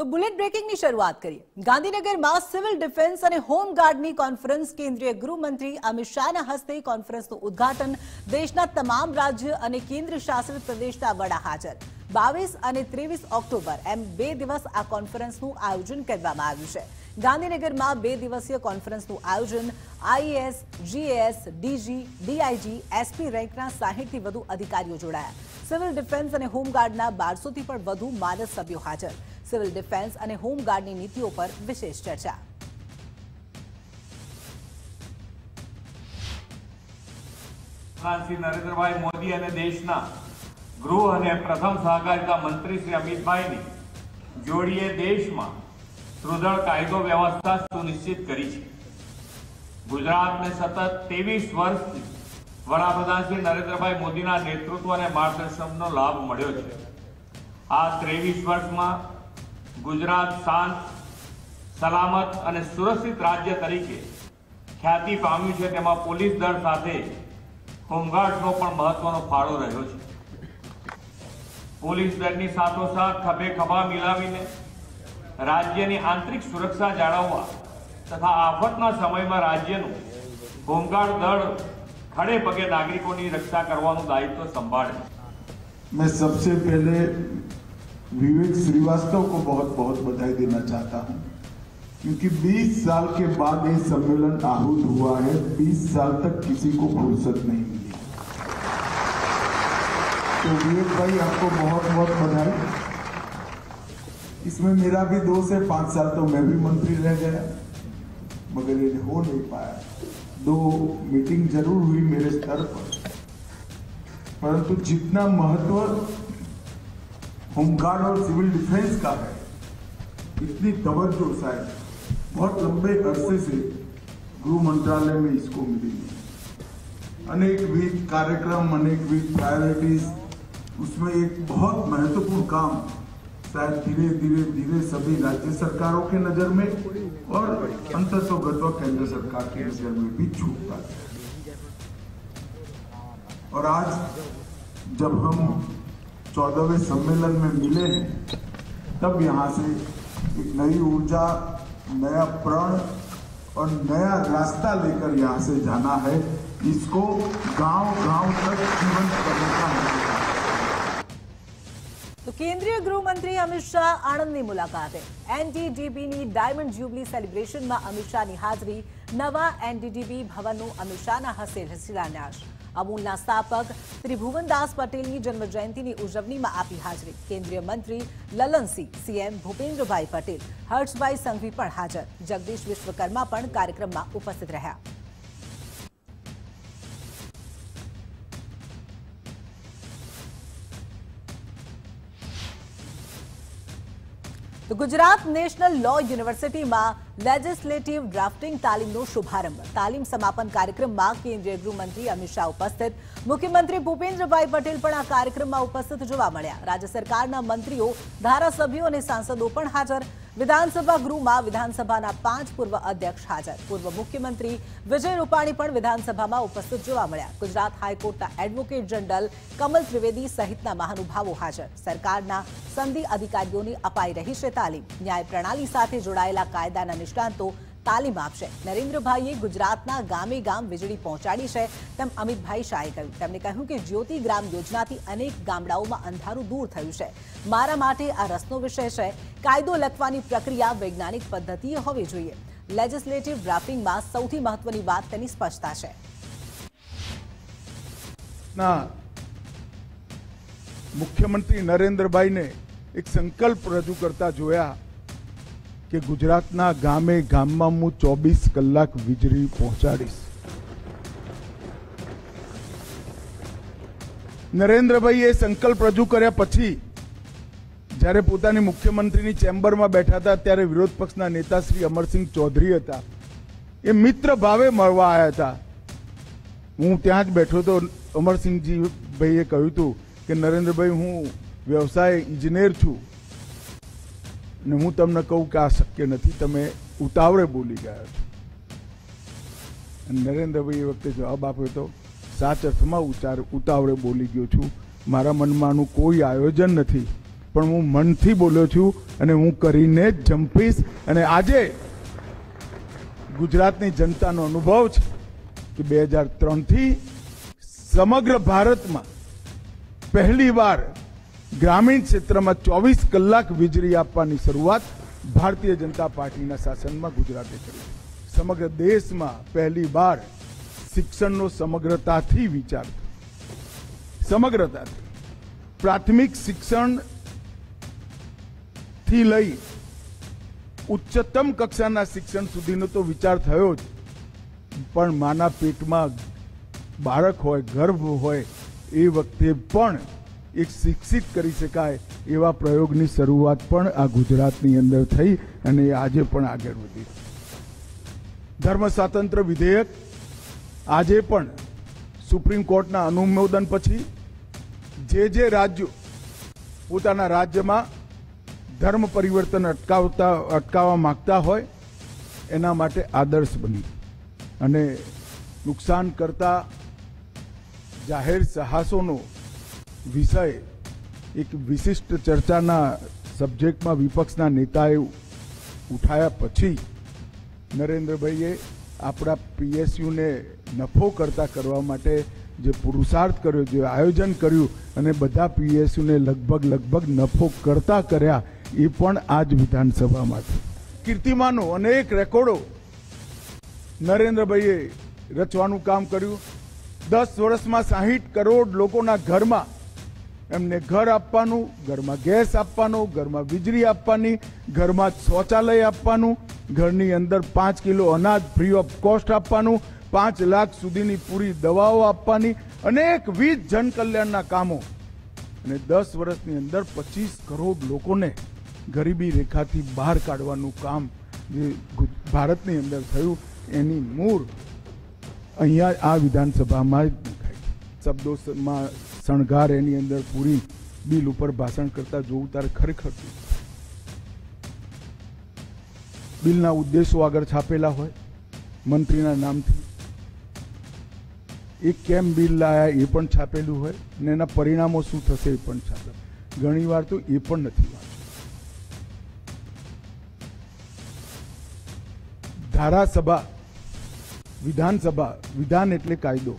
તો બુલેટ બ્રેકિંગની શરૂઆત કરીએ. ગાંધીનગરમાં સિવિલ ડિફેન્સ અને હોમગાર્ડની કોન્ફરન્સ કેન્દ્રીય ગૃહમંત્રી અમિત શાહના હસ્તે કોન્ફરન્સનું ઉદ્ઘાટન દેશના તમામ રાજ્ય અને કેન્દ્ર શાસિત પ્રદેશના વડા હાજર. બાવીસ અને ત્રેવીસ ઓક્ટોબર એમ બે દિવસ આ કોન્ફરન્સનું આયોજન કરવામાં આવ્યું છે. ગાંધીનગરમાં બે દિવસીય કોન્ફરન્સનું આયોજન IAS GAS DG DIG SP રેન્કના સાહીઠથી વધુ અધિકારીઓ જોડાયા. સિવિલ ડિફેન્સ અને હોમગાર્ડના બારસોથી પણ વધુ માનદ સભ્યો હાજર. સિવિલ ડિફેન્સ અને હોમગાર્ડની નીતિઓ પર વિશેષ ચર્ચા. નરેન્દ્રભાઈ મોદી અને દેશના ગૃહ અને પ્રથમ સહકારિતા મંત્રી શ્રી અમિતભાઈની જોડીએ દેશમાં સુદૃઢ કાયદો વ્યવસ્થા સુનિશ્ચિત કરી છે. ગુજરાતને સતત ત્રેવીસ વર્ષથી વડાપ્રધાન શ્રી નરેન્દ્રભાઈ મોદીના નેતૃત્વ અને માર્ગદર્શનનો લાભ મળ્યો છે. આ ત્રેવીસ વર્ષમાં ગુજરાત શાંત સલામત અને સુરક્ષિત રાજ્ય તરીકે ખ્યાતિ પામ્યું છે તેમાં પોલીસ દળ સાથે હોમગાર્ડનો પણ મહત્વનો ફાળો રહ્યો છે પોલીસ દળની સાથોસાથ ખભે ખભા મિલાવીને રાજ્યની આંતરિક સુરક્ષા જાળવવા તથા આફતના સમયમાં રાજ્યનું હોમગાર્ડ દળ ખડે પગે નાગરિકોની રક્ષા કરવાનું દાયિત્વ સંભાળે मैं सबसे पहले विवेक श्रीवास्तव को बहुत बहुत बधाई देना चाहता हूँ, क्योंकि 20 साल के बाद ये सम्मेलन आहूत हुआ है। 20 साल तक किसी को फुर्सत नहीं मिली। तो विवेक भाई, आपको बहुत बहुत बधाई। इसमें मेरा भी दो से पाँच साल तो मैं भी मंत्री रह गया, मगर ये हो नहीं पाया। दो मीटिंग ज़रूर हुई मेरे स्तर पर, परंतु जितना महत्व होमगार्ड और सिविल डिफेंस का है। इतनी तवज्जो शायद बहुत लंबे अरसे से गृह मंत्रालय में इसको मिली नहीं अनेकविध कार्यक्रम अनेकविध प्रायोरिटीज उसमें एक बहुत महत्वपूर्ण काम शायद धीरे धीरे धीरे सभी राज्य सरकारों के नज़र में और अंततोगत्वा केंद्र सरकार की नज़र में भी छूटता है। और आज जब हम चौदहवें सम्मेलन में मिले हैं तब यहाँ से एक नई ऊर्जा नया प्रण और नया रास्ता लेकर यहाँ से जाना है इसको गांव गांव तक जीवंत करने का हमें તો કેન્દ્રીય ગૃહમંત્રી અમિત શાહ આણંદની મુલાકાતે એનડીડીબીની ડાયમંડ જ્યુબલી સેલિબ્રેશનમાં અમિત શાહની હાજરી નવા એનડીડીબી ભવનનું અમિત શાહના હસ્તે શિલાન્યાસ અમૂલના સ્થાપક ત્રિભુવનદાસ પટેલની જન્મજયંતિની ઉજવણીમાં આપી હાજરી. કેન્દ્રીય મંત્રી લલનસિંહ, સીએમ ભૂપેન્દ્રભાઈ પટેલ, હર્ષભાઈ સંઘવી પણ હાજર. જગદીશ વિશ્વકર્મા પણ કાર્યક્રમમાં ઉપસ્થિત રહ્યા. ગુજરાત નેશનલ લો યુનિવર્સિટીમાં લેજિસ્લેટિવ ડ્રાફ્ટિંગ તાલીમનો શુભારંભ. તાલીમ સમાપન કાર્યક્રમમાં કેન્દ્રીય ગૃહમંત્રી અમિત શાહ ઉપસ્થિત. મુખ્યમંત્રી ભૂપેન્દ્રભાઈ પટેલ પણ આ કાર્યક્રમમાં ઉપસ્થિત જોવા મળ્યા. રાજ્ય સરકારના મંત્રીઓ, ધારાસભ્યો અને સાંસદો પણ હાજર. વિધાનસભા ગૃહમાં વિધાનસભાના પાંચ પૂર્વ અધ્યક્ષ હાજર. પૂર્વ મુખ્યમંત્રી વિજય રૂપાણી પણ વિધાનસભામાં ઉપસ્થિત જોવા મળ્યા. ગુજરાત હાઈકોર્ટના એડવોકેટ જનરલ કમલ ત્રિવેદી સહિતના મહાનુભાવો હાજર. સરકારના સંધિ અધિકારીઓની અપાઈ રહી છે તાલીમ. ન્યાય પ્રણાલી સાથે જોડાયેલા કાયદાના નિષ્ણાંતો તાલીમ આપશે. નરેન્દ્રભાઈએ ગુજરાતના ગામે ગામ વીજળી પહોંચાડી છે તેમ અમિતભાઈ શાહે કહ્યું. તેમણે કહ્યું કે જ્યોતિ ગ્રામ યોજનાથી અનેક ગામડાઓમાં અંધારું દૂર થયું છે. મારા માટે આ રસનો વિષય છે. કાયદો લખવાની પ્રક્રિયા વૈજ્ઞાનિક પદ્ધતિએ હોવી જોઈએ. લેજિસ્લેટિવ ડ્રાફ્ટિંગમાં સૌથી મહત્વની વાત તેની સ્પષ્ટતા છે. ના. મુખ્યમંત્રી નરેન્દ્રભાઈને એક સંકલ્પ રજૂ કરતા જોયા. કે ગુજરાતના ગામે ગામમાં હું ચોવીસ કલાક વીજળી પહોંચાડીશ. નરેન્દ્રભાઈ એ સંકલ્પ રજૂ કર્યા પછી, જ્યારે પોતાની મુખ્યમંત્રીની ચેમ્બરમાં બેઠા હતા, ત્યારે વિરોધ પક્ષના નેતા શ્રી અમરસિંહ ચૌધરી હતા. એ મિત્ર ભાવે મળવા આવ્યા હતા. હું ત્યાં જ બેઠો તો અમરસિંહજી ભાઈએ કહ્યું હતું કે, નરેન્દ્રભાઈ, હું વ્યવસાય ઇજનેર છું. ને હું તમને કહું કે આ શક્ય નથી. તમે ઉતાવળે બોલી ગયા છો. નરેન્દ્રભાઈ એ વખતે જવાબ આપ્યો હતો, સાચ અર્થમાં ઉચાર, ઉતાવળે બોલી ગયો છું. મારા મનમાંનું કોઈ આયોજન નથી. પણ હું મનથી બોલ્યો છું અને હું કરીને જ જંપીશ. અને આજે ગુજરાતની જનતાનો અનુભવ છે કે બે હજાર ત્રણથી સમગ્ર ભારતમાં પહેલી વાર ગ્રામીણ ક્ષેત્રમાં ચોવીસ કલાક વીજળી આપવાની શરૂઆત ભારતીય જનતા પાર્ટીના શાસનમાં ગુજરાતે કરી. સમગ્ર દેશમાં પહેલી વાર શિક્ષણનો સમગ્રતાથી વિચાર સમગ્રતાથી. પ્રાથમિક શિક્ષણથી લઈ ઉચ્ચતમ કક્ષાના શિક્ષણ સુધીનો તો વિચાર થયો જ. પણ માના પેટમાં બાળક હોય, ગર્ભ હોય, એ વખતે પણ એક શિક્ષિત કરી શકાય એવા પ્રયોગની શરૂઆત પણ આ ગુજરાતની અંદર થઈ અને આજે પણ આગળ વધી. ધર્મ સ્વાતંત્ર્ય વિધેયક આજે પણ સુપ્રીમ કોર્ટના અનુમોદન પછી જે જે રાજ્યો પોતાના રાજ્યમાં ધર્મ પરિવર્તન અટકાવતા, અટકાવવા માંગતા હોય, એના માટે આદર્શ બની અને નુકસાન કરતા જાહેર સાહસોનો વિષય, એક વિશિષ્ટ ચર્ચાના સબ્જેક્ટમાં વિપક્ષના નેતાએ ઉઠાયા પછી નરેન્દ્રભાઈએ આપણા પીએસયુને નફો કરતા કરવા માટે જે પુરુષાર્થ કર્યો, જે આયોજન કર્યું અને બધા પીએસયુને લગભગ લગભગ નફો કરતા કર્યા, એ પણ આ જ વિધાનસભામાંથી કીર્તિમાનો અનેક રેકોર્ડો નરેન્દ્રભાઈએ રચવાનું કામ કર્યું. દસ વર્ષમાં સાહીઠ કરોડ લોકોના ઘરમાં એમને ઘર આપવાનું, ઘરમાં ગેસ આપવાનો, ઘરમાં વીજળી આપવાની, ઘરમાં શૌચાલય આપવાનું, ઘરની અંદર પાંચ કિલો અનાજ ફ્રી ઓફ કોસ્ટ આપવાનું, પાંચ લાખ સુધીની પૂરી દવાઓ આપવાની અનેકવિધ જનકલ્યાણના કામો. અને દસ વર્ષની અંદર પચીસ કરોડ લોકોને ગરીબી રેખાથી બહાર કાઢવાનું કામ જે ભારતની અંદર થયું, એની મૂળ અહીંયા આ વિધાનસભામાં શબ્દોમાં શણગાર એની અંદર પૂરી બિલ ઉપર ભાષણ કરતા જોવું તારે ખરેખર બિલના ઉદ્દેશો આગળ છાપેલા હોય, મંત્રીના નામથી. એ કેમ બિલ લાયા એ પણ છાપેલું હોય અને એના પરિણામો શું થશે એ પણ છાપે ઘણી વાર તો એ પણ નથી વાંચ્યું ધારાસભા, વિધાનસભા, વિધાન એટલે કાયદો.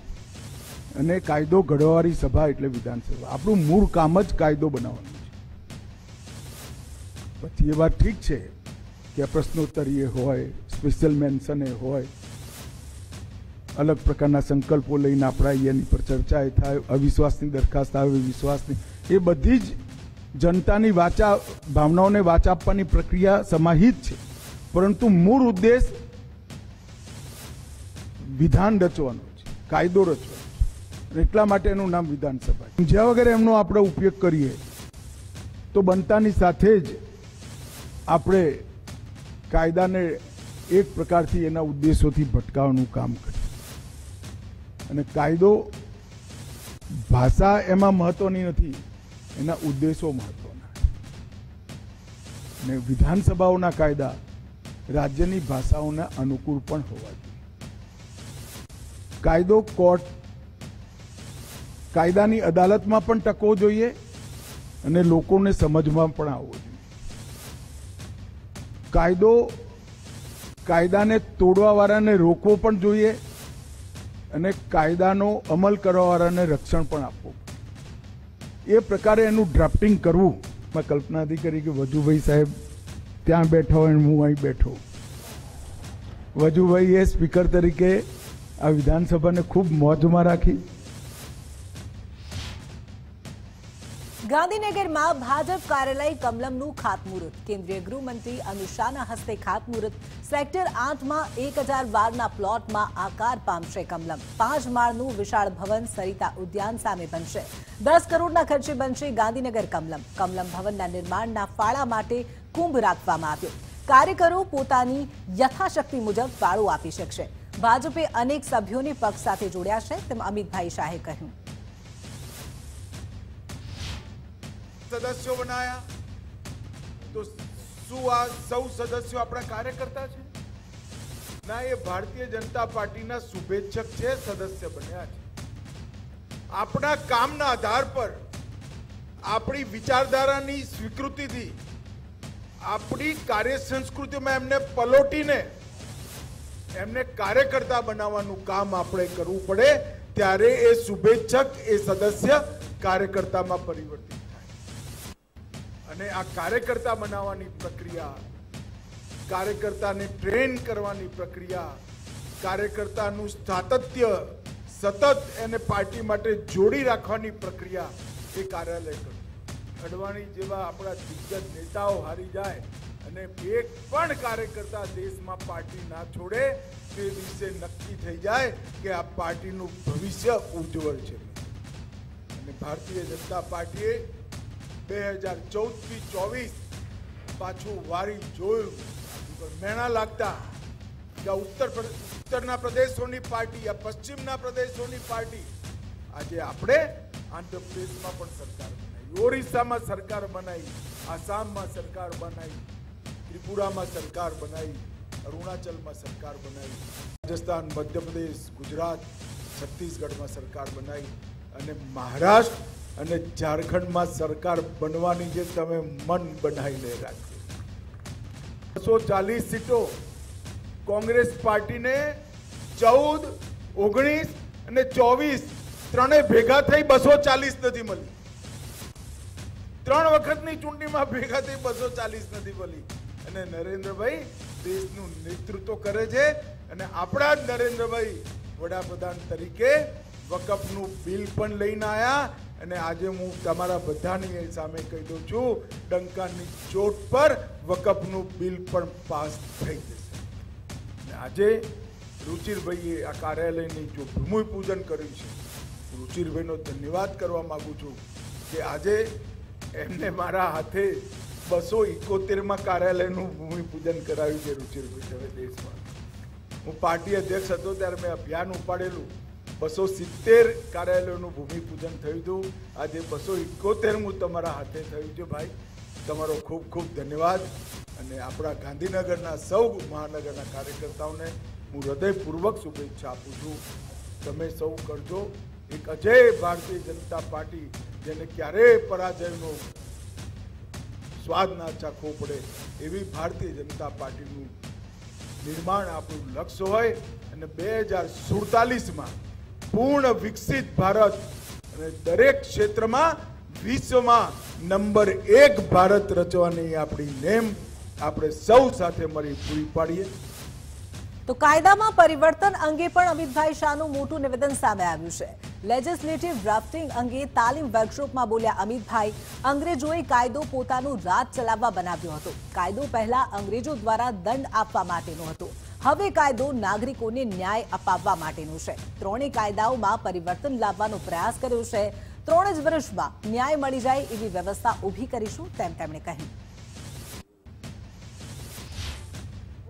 અને કાયદો ઘડવાવાળી સભા એટલે વિધાનસભા. આપણું મૂળ કામ જ કાયદો બનાવવાનું છે. પછી એ વાત ઠીક છે કે પ્રશ્નોત્તરીય હોય સ્પેશિયલ મેન્શન હોય, અલગ પ્રકારના સંકલ્પો લઈને આપણા એની પર ચર્ચા એ થાય, અવિશ્વાસની દરખાસ્ત આવે, વિશ્વાસની. એ બધી જ જનતાની વાચા, ભાવનાઓને વાચા આપવાની પ્રક્રિયા સમાહિત છે. પરંતુ મૂળ ઉદ્દેશ વિધાન રચવાનો છે, કાયદો રચવાનો એટલા માટે એનું નામ વિધાનસભા. જ્યાં વગર એમનો આપણે ઉપયોગ કરીએ, તો બનતાની સાથે જ આપણે કાયદાને એક પ્રકારથી એના ઉદ્દેશોથી ભટકાવવાનું કામ કરીએ. અને કાયદો ભાષા એમાં મહત્વની નથી, એના ઉદ્દેશો મહત્વના અને વિધાનસભાઓના કાયદા રાજ્યની ભાષાઓના અનુકૂળ પણ હોવા જોઈએ. કાયદો કોર્ટ કાયદાની અદાલતમાં પણ ટકવો જોઈએ અને લોકોને સમજમાં પણ આવવો જોઈએ. કાયદો, કાયદાને તોડવાવાળાને રોકવો પણ જોઈએ અને કાયદાનો અમલ કરવાવાળાને રક્ષણ પણ આપવું એ પ્રકારે એનું ડ્રાફ્ટિંગ કરવું. મેં કલ્પનાથી કરી કે વજુભાઈ સાહેબ ત્યાં બેઠા હોય અને હું અહીં બેઠો. વજુભાઈએ સ્પીકર તરીકે આ વિધાનસભાને ખૂબ મોજમાં રાખી. ગાંધીનગરમાં ભાજપ કાર્યાલય કમલમનું ખાતમુહૂર્ત. કેન્દ્રીય ગૃહમંત્રી અમિત શાહના હસ્તે ખાતમુહૂર્ત. સેક્ટર આઠમાં એક હજાર બારના પ્લોટમાં આકાર પામશે કમલમ. પાંચ માળનું વિશાળ ભવન સરિતા ઉદ્યાન સામે બનશે. દસ કરોડના ખર્ચે બનશે ગાંધીનગર કમલમ. કમલમ ભવનના નિર્માણના ફાળા માટે કુંભ રાખવામાં આવ્યો. કાર્યકરો પોતાની યથાશક્તિ મુજબ ફાળો આપી શકશે. ભાજપે અનેક સભ્યોને પક્ષ સાથે જોડ્યા છે, તેમ અમિતભાઈ શાહે કહ્યું. સદસ્યો બનાયા? તો શું આ સૌ સદસ્યો આપણા કાર્યકર્તા છે? ના, એ ભારતીય જનતા પાર્ટીના શુભેચ્છક છે, સદસ્ય બન્યા છે. આપણા કામના આધાર પર આપણી વિચારધારાની સ્વીકૃતિથી આપણી કાર્ય સંસ્કૃતિમાં એમને પલોટીને એમને કાર્યકર્તા બનાવવાનું કામ આપણે કરવું પડે, ત્યારે એ શુભેચ્છક, એ સદસ્ય કાર્યકર્તામાં પરિવર્તિત અને આ કાર્યકર્તા બનાવવાની પ્રક્રિયા, કાર્યકર્તાને ટ્રેન કરવાની પ્રક્રિયા, કાર્યકર્તાનું સાતત્ય સતત એને પાર્ટી માટે જોડી રાખવાની પ્રક્રિયા એ કાર્યાલય કરતું અડવાણી જેવા આપણા દિગ્ગજ નેતાઓ હારી જાય અને એક પણ કાર્યકર્તા દેશમાં પાર્ટી ના છોડે, તે દિવસે નક્કી થઈ જાય કે આ પાર્ટીનું ભવિષ્ય ઉજ્જવળ છે. અને ભારતીય જનતા પાર્ટીએ બે હજાર ચૌદથી ચોવીસ પાછું વારી જોયું. મેણા લાગતા કે ઉત્તર ઉત્તરના પ્રદેશોની પાર્ટી, આ પશ્ચિમના પ્રદેશોની પાર્ટી આજે આપણે આંધ્રપ્રદેશમાં પણ સરકાર બનાવી. ઓરિસ્સામાં સરકાર બનાવી, આસામમાં સરકાર બનાવી, ત્રિપુરામાં સરકાર બનાવી, અરુણાચલમાં સરકાર બનાવી, રાજસ્થાન, મધ્યપ્રદેશ, ગુજરાત, છત્તીસગઢમાં સરકાર બનાવી અને મહારાષ્ટ્ર અને ઝારખંડમાં સરકાર બનવાની જે તમે મન બનાવીને રાખજો બસો ચાલીસ સીટો કોંગ્રેસ પાર્ટીને ચૌદ, ઓગણીસ અને ચોવીસ ત્રણે ભેગા થઈ બસો ચાલીસ નથી મળી. ત્રણ વખતની ચૂંટણીમાં ભેગા થઈ બસો ચાલીસ નથી મળી. અને નરેન્દ્રભાઈ દેશનું નેતૃત્વ કરે છે અને આપણા નરેન્દ્રભાઈ વડાપ્રધાન તરીકે વકફનું બિલ પણ લઈને આવ્યા અને આજે હું તમારા બધાની સામે કહી દઉં છું, ડંકાની ચોટ પર વકફનું બિલ પણ પાસ થઈ જશે. અને આજે રુચિરભાઈએ આ કાર્યાલયની જો ભૂમિપૂજન કર્યું છે રુચિરભાઈનો ધન્યવાદ કરવા માગું છું કે આજે એમને મારા હાથે બસો ઇકોતેરમાં કાર્યાલયનું ભૂમિપૂજન કરાવ્યું છે રુચિરભાઈ, હવે દેશમાં. હું પાર્ટી અધ્યક્ષ હતો ત્યારે મેં અભિયાન ઉપાડેલું. બસો સિત્તેર કાર્યાલયોનું ભૂમિપૂજન થયું હતું. આજે બસો ઇકોતેરમું તમારા હાથે થયું છે ભાઈ. તમારો ખૂબ ખૂબ ધન્યવાદ. અને આપણા ગાંધીનગરના સૌ મહાનગરના કાર્યકર્તાઓને હું હૃદયપૂર્વક શુભેચ્છા આપું છું. તમે સૌ કરજો. એક અજય ભારતીય જનતા પાર્ટી, જેને ક્યારેય પરાજયનો સ્વાદ ના ચાખવો પડે, એવી ભારતીય જનતા પાર્ટીનું નિર્માણ આપણું લક્ષ્ય હોય. અને બે હજાર સુડતાલીસમાં પૂર્ણ વિકસિત ભારત. અને દરેક ક્ષેત્રમાં વિશ્વમાં નંબર એક ભારત રચવાની આપણી નેમ આપણે સૌ સાથે મળી પૂરી પાડીએ. તો કાયદામાં પરિવર્તન અંગે પણ અમિતભાઈ શાહનું મોટું નિવેદન સામે આવ્યું છે. લેજિસ્લેટિવ ડ્રાફ્ટિંગ અંગે તાલીમ વર્કશોપમાં બોલ્યા અમિતભાઈ, અંગ્રેજોએ કાયદો પોતાનું રાજ ચલાવવા બનાવ્યો હતો. કાયદો પહેલા અંગ્રેજો દ્વારા દંડ આપવા માટેનો હતો. હવે કાયદો નાગરિકોને ન્યાય અપાવવા માટેનો છે. ત્રણેય કાયદાઓમાં પરિવર્તન લાવવાનો પ્રયાસ કર્યો છે. ત્રણ જ વર્ષમાં ન્યાય મળી જાય એવી વ્યવસ્થા ઊભી કરીશું તેમ તેમણે કહ્યું.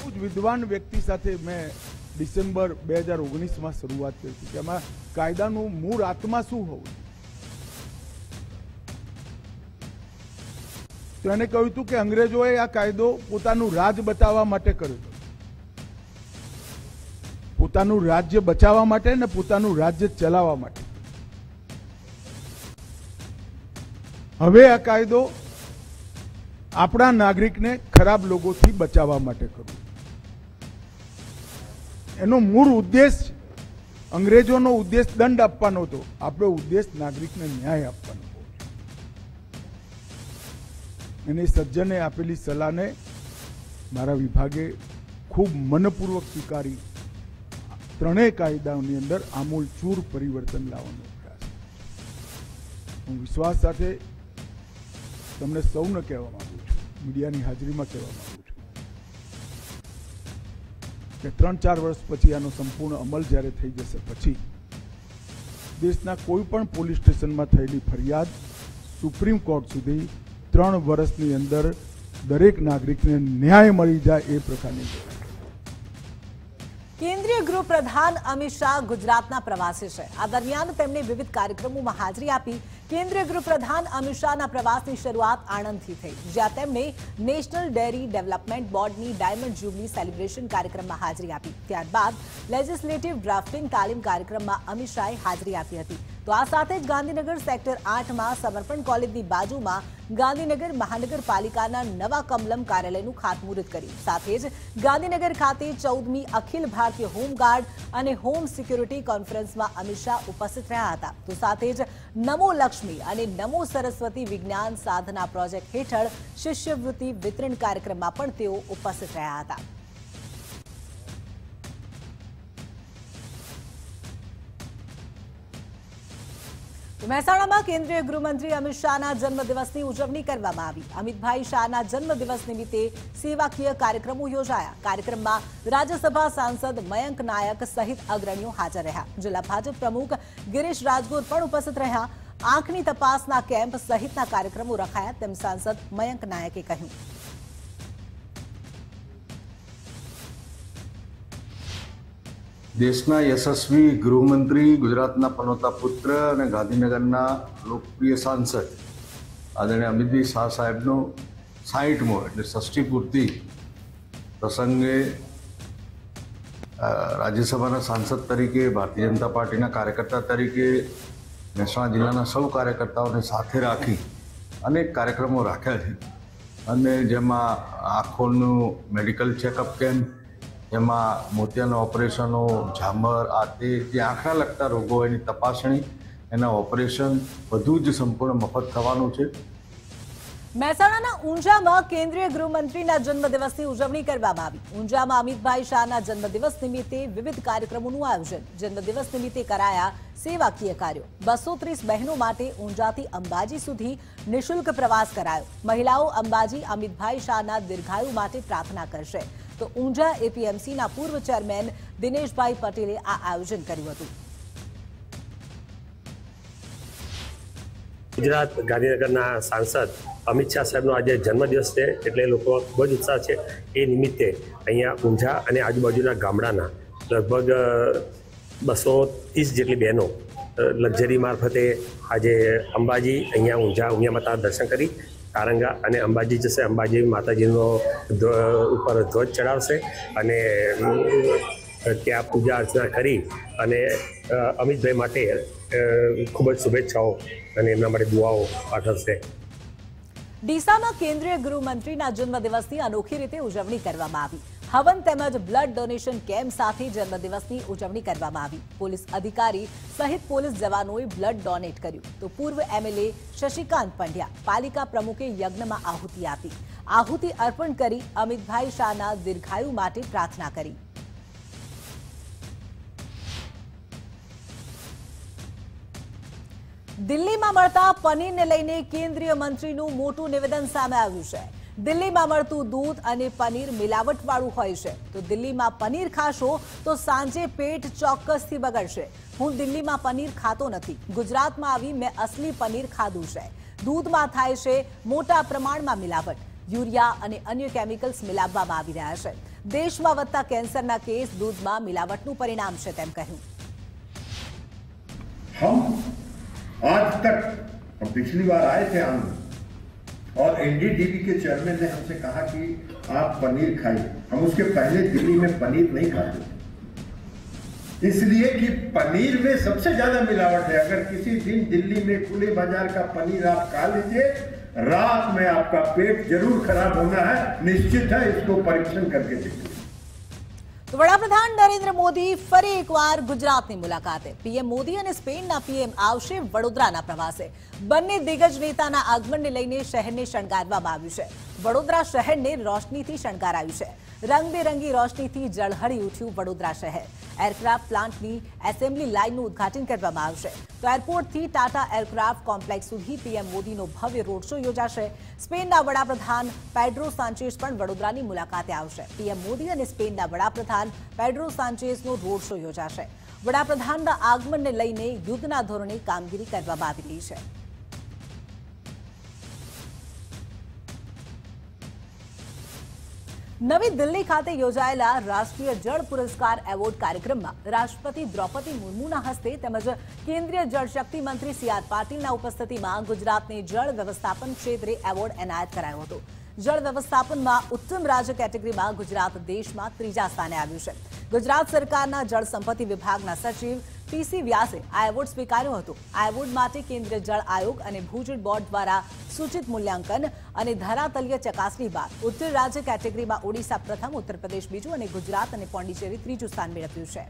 બહુ જ વિદ્વાન વ્યક્તિ સાથે મેં ડિસેમ્બર બે હજાર ઓગણીસમાં શરૂઆત કરી હતી કે એમાં કાયદાનું મૂળ આત્મા શું હોવું? તો કહ્યું હતું કે અંગ્રેજોએ આ કાયદો પોતાનું રાજ બતાવવા માટે કર્યો પોતાનું રાજ્ય બચાવવા માટે ને પોતાનું રાજ્ય ચલાવવા માટે. હવે આ કાયદો આપણા નાગરિકને ખરાબ લોકોથી બચાવવા માટે કરવું એનો મૂળ ઉદ્દેશ અંગ્રેજોનો ઉદ્દેશ દંડ આપવાનો હતો. આપણો ઉદ્દેશ નાગરિકને ન્યાય આપવાનો એની સજ્જને આપેલી સલાહને મારા વિભાગે ખૂબ મનપૂર્વક સ્વીકારી ત્રણેય કાયદાઓની અંદર આમૂલચૂર પરિવર્તન લાવવાનો પ્રયાસ. હું વિશ્વાસ સાથે તમને સૌને કહેવા માંગુ છું, મીડિયાની હાજરીમાં કહેવા માંગુ છું કે ત્રણ ચાર વર્ષ પછી આનો સંપૂર્ણ અમલ જ્યારે થઈ જશે પછી દેશના કોઈ પણ પોલીસ સ્ટેશનમાં થયેલી ફરિયાદ સુપ્રીમ કોર્ટ સુધી ત્રણ વર્ષની અંદર દરેક નાગરિકને ન્યાય મળી જાય એ પ્રકારની કેન્દ્રીય ગૃહ પ્રધાન અમિત શાહ ગુજરાતના પ્રવાસે છે. આ દરમિયાન તેમણે વિવિધ કાર્યક્રમોમાં હાજરી આપી કેન્દ્રીય ગૃહપ્રધાન અમિત શાહના પ્રવાસની શરૂઆત આણંદથી થઈ. જ્યાં તેમણે નેશનલ ડેરી ડેવલપમેન્ટ બોર્ડની ડાયમંડ જ્યુબલી સેલિબ્રેશન કાર્યક્રમમાં હાજરી આપી. ત્યારબાદ લેજિસ્લેટિવ ડ્રાફ્ટિંગ તાલીમ કાર્યક્રમમાં અમિત શાહે હાજરી આપી હતી. તો આ સાથે જ ગાંધીનગર સેક્ટર આઠમાં સમર્પણ કોલેજની બાજુમાં ગાંધીનગર મહાનગરપાલિકાના નવા કમલમ કાર્યાલયનું ખાતમુહૂર્ત કર્યું. સાથે જ ગાંધીનગર ખાતે ચૌદમી અખિલ ભારતીય હોમગાર્ડ અને હોમ સિક્યુરિટી કોન્ફરન્સમાં અમિત શાહ ઉપસ્થિત રહ્યા હતા. તો સાથે જ નમો લક્ષ્મી અને નમો સરસ્વતી વિજ્ઞાન સાધના પ્રોજેક્ટ હેઠળ શિષ્યવૃત્તિ વિતરણ કાર્યક્રમમાં પણ તેઓ ઉપસ્થિત રહ્યા હતા. મહેસાણામાં કેન્દ્રીય ગૃહમંત્રી અમિત શાહના જન્મદિવસની ઉજવણી કરવામાં આવી. અમિતભાઈ શાહના જન્મદિવસ નિમિત્તે સેવાકીય કાર્યક્રમો યોજાયા. કાર્યક્રમમાં રાજ્યસભા સાંસદ મયંક નાયક સહિત અગ્રણીઓ હાજર રહ્યા. જિલ્લા ભાજપ પ્રમુખ ગિરીશ રાજગોર પણ ઉપસ્થિત રહ્યા. આંખની તપાસના કેમ્પ સહિતના કાર્યક્રમો રખાયા તેમ સાંસદ મયંક નાયકે કહ્યું. દેશના યશસ્વી ગૃહમંત્રી, ગુજરાતના પનોતા પુત્ર અને ગાંધીનગરના લોકપ્રિય સાંસદ આદરણીય અમિતભાઈ શાહ સાહેબનો સાહીઠમો એટલે ષષ્ઠી પૂર્તિ પ્રસંગે રાજ્યસભાના સાંસદ તરીકે, ભારતીય જનતા પાર્ટીના કાર્યકર્તા તરીકે મહેસાણા જિલ્લાના સૌ કાર્યકર્તાઓને સાથે રાખી અનેક કાર્યક્રમો રાખ્યા છે. અને જેમાં આંખોનું મેડિકલ ચેકઅપ કેમ્પ એમાં મોતિયાના ઓપરેશનો, ઝામર આ તે જે આંખના લગતા રોગો એની તપાસણી, એના ઓપરેશન, બધું જ સંપૂર્ણ મફત થવાનું છે. મહેસાણાના ઊંઝામાં કેન્દ્રીય ગૃહમંત્રીના જન્મદિવસની ઉજવણી કરવામાં આવી. ઊંઝામાં અમિતભાઈ શાહના જન્મદિવસ નિમિત્તે વિવિધ કાર્યક્રમોનું આયોજન. જન્મદિવસ નિમિત્તે કરાયા સેવાકીય કાર્યો. બસો બહેનો માટે ઊંઝાથી અંબાજી સુધી નિઃશુલ્ક પ્રવાસ કરાયો. મહિલાઓ અંબાજી અમિતભાઈ શાહના દીર્ઘાયુ માટે પ્રાર્થના કરશે. તો ઊંઝા એપીએમસીના પૂર્વ ચેરમેન દિનેશભાઈ પટેલે આ આયોજન કર્યું હતું. ગુજરાત ગાંધીનગરના સાંસદ અમિત શાહ સાહેબનો આજે જન્મદિવસ છે એટલે લોકો ખૂબ જ ઉત્સાહ છે. એ નિમિત્તે અહીંયા ઊંઝા અને આજુબાજુના ગામડાના લગભગ બસો ત્રીસ જેટલી બહેનો લક્ઝરી મારફતે આજે અંબાજી અહીંયા ઊંઝા ઉમિયા માતા દર્શન કરી, તારંગા અને અંબાજી જશે. અંબાજી માતાજીનો ઉપર ધ્વજ ચડાવશે અને ત્યાં પૂજા અર્ચના કરી અને અમિતભાઈ માટે ખૂબ જ શુભેચ્છાઓ અને એમના માટે દુઆઓ પાઠવશે ડીસામાં કેન્દ્રીય ગૃહમંત્રીના જન્મદિવસની અનોખી રીતે ઉજવણી કરવામાં આવી. હવન તેમજ બ્લડ ડોનેશન કેમ્પ સાથે જન્મદિવસની ઉજવણી કરવામાં આવી. પોલીસ અધિકારી સહિત પોલીસ જવાનોએ બ્લડ ડોનેટ કર્યું. તો પૂર્વ એમએલએ શશિકાંત પંડ્યા પાલિકા પ્રમુખે યજ્ઞમાં આહુતિ આપી. આહુતિ અર્પણ કરી અમિતભાઈ શાહના દીર્ઘાયુ માટે પ્રાર્થના કરી. દિલ્હીમાં મળતા પનીરને લઈને કેન્દ્રીય મંત્રીનું મોટું નિવેદન સામે આવ્યું છે. દિલ્હીમાં મળતું દૂધ અને પનીર મિલાવટવાળું હોય છે. તો દિલ્હીમાં પનીર ખાશો તો સાંજે પેટ ચોક્કસથી બગડશે. હું દિલ્હીમાં પનીર ખાતો નથી. ગુજરાતમાં આવી મેં અસલી પનીર ખાધું છે. દૂધમાં થાય છે મોટા પ્રમાણમાં મિલાવટ. યુરિયા અને અન્ય કેમિકલ્સ મિલાવવામાં આવી રહ્યા છે. દેશમાં વધતા કેન્સરના કેસ દૂધમાં મિલાવટનું પરિણામ છે તેમ કહ્યું. आज तक हम पिछली बार आए थे आनंद और एनडीडीबी के चेयरमैन ने हमसे कहा कि आप पनीर खाइए हम उसके पहले दिल्ली में पनीर नहीं खाते इसलिए कि पनीर में सबसे ज़्यादा मिलावट है। अगर किसी दिन दिल्ली में खुले बाज़ार का पनीर आप खा लीजिए, रात में आपका पेट ज़रूर खराब होना है। निश्चित है इसको परीक्षण करके देखिए વડાપ્રધાન નરેન્દ્ર મોદી ફરી એકવાર ગુજરાતની મુલાકાતે. પીએમ મોદી અને સ્પેનના પીએમ આવશે વડોદરાના પ્રવાસે. બંને દિગ્ગજ નેતાના આગમનને લઈને શહેરને શણગારવામાં આવ્યું છે. વડોદરા શહેરને રોશનીથી શણગારાયું છે. રંગબેરંગી રોશનીથી જળહળી ઉઠ્યું વડોદરા શહેર. એરક્રાફ્ટ પ્લાન્ટની એસેમ્બલી લાઇનનું ઉદ્ઘાટન કરવામાં આવશે. તો એરપોર્ટથી ટાટા એરક્રાફ્ટ કોમ્પ્લેક્સ સુધી પીએમ મોદીનો ભવ્ય રોડ શો યોજાશે. સ્પેનના વડાપ્રધાન પેડ્રો સાન્ચેસ પણ વડોદરાની મુલાકાતે આવશે. પીએમ મોદી અને સ્પેનના વડાપ્રધાન પેડ્રો સાન્ચેસનો રોડ શો યોજાશે. વડાપ્રધાનના આગમનને લઈને યુદ્ધના ધોરણે કામગીરી કરવામાં આવી રહી છે. નવી દિલ્હી ખાતે યોજાયેલા રાષ્ટ્રીય જળ પુરસ્કાર એવોર્ડ કાર્યક્રમમાં રાષ્ટ્રપતિ દ્રૌપદી મુર્મુના હસ્તે તેમજ કેન્દ્રીય જળશક્તિ મંત્રી સી આર પાટીલના ઉપસ્થિતિમાં ગુજરાતને જળ વ્યવસ્થાપન ક્ષેત્રે એવોર્ડ એનાયત કરાયો હતો. જળ વ્યવસ્થાપનમાં ઉત્તમ રાજ્ય કેટેગરીમાં ગુજરાત દેશમાં ત્રીજા સ્થાને આવ્યું છે ગુજરાત સરકારના જળ સંપત્તિ વિભાગના સચિવ પીસી વ્યાસે આ એવોર્ડ સ્વીકાર્યો હતો આ એવોર્ડ માટે કેન્દ્રીય જળ આયોગ અને ભૂજળ બોર્ડ દ્વારા સૂચિત મૂલ્યાંકન અને ધરાતલીય ચકાસણી બાદ ઉત્તર રાજ્ય કેટેગરીમાં ઓડિશા પ્રથમ ઉત્તર પ્રદેશ બીજું અને ગુજરાત અને પોંડિચેરી ત્રીજું સ્થાન મેળવ્યું છે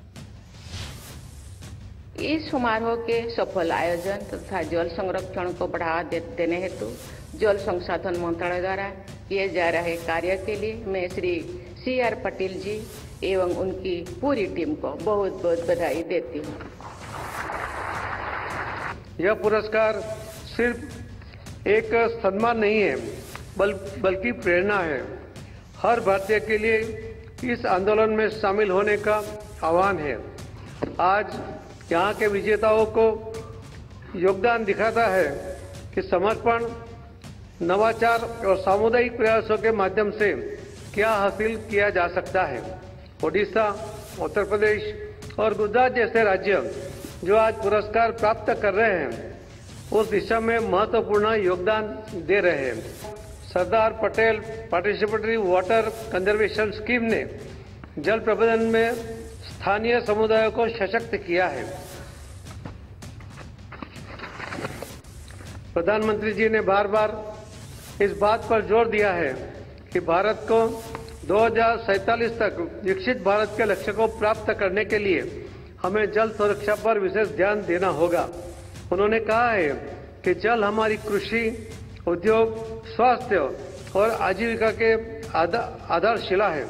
इस समारोह के सफल आयोजन तथा जल संरक्षण को बढ़ावा दे, देने हेतु जल संसाधन मंत्रालय द्वारा किए जा रहे कार्य के लिए मैं श्री सी आर पटेल जी एवं उनकी पूरी टीम को बहुत बहुत बधाई देती हूँ। यह पुरस्कार सिर्फ़ एक सम्मान नहीं है बल, बल्कि प्रेरणा है। हर भारतीय के लिए इस आंदोलन में शामिल होने का आह्वान है। आज यहाँ के विजेताओं को योगदान दिखाता है कि समर्पण नवाचार और सामुदायिक प्रयासों के माध्यम से क्या हासिल किया जा सकता है? ओडिशा, उत्तर प्रदेश और गुजरात जैसे राज्य जो आज पुरस्कार प्राप्त कर रहे हैं, उस दिशा में महत्वपूर्ण योगदान दे रहे हैं। Sardar Patel participatory water conservation scheme ने जल प्रबंधन में स्थानीय समुदायों को सशक्त किया है। प्रधानमंत्री जी ने बार बार इस बात पर जोर दिया है कि भारत को दो तक विकसित भारत के लक्ष्य को प्राप्त करने के लिए हमें जल सुरक्षा पर विशेष ध्यान देना होगा उन्होंने कहा है कि जल हमारी कृषि उद्योग स्वास्थ्य और आजीविका के आधा- आधारशिला है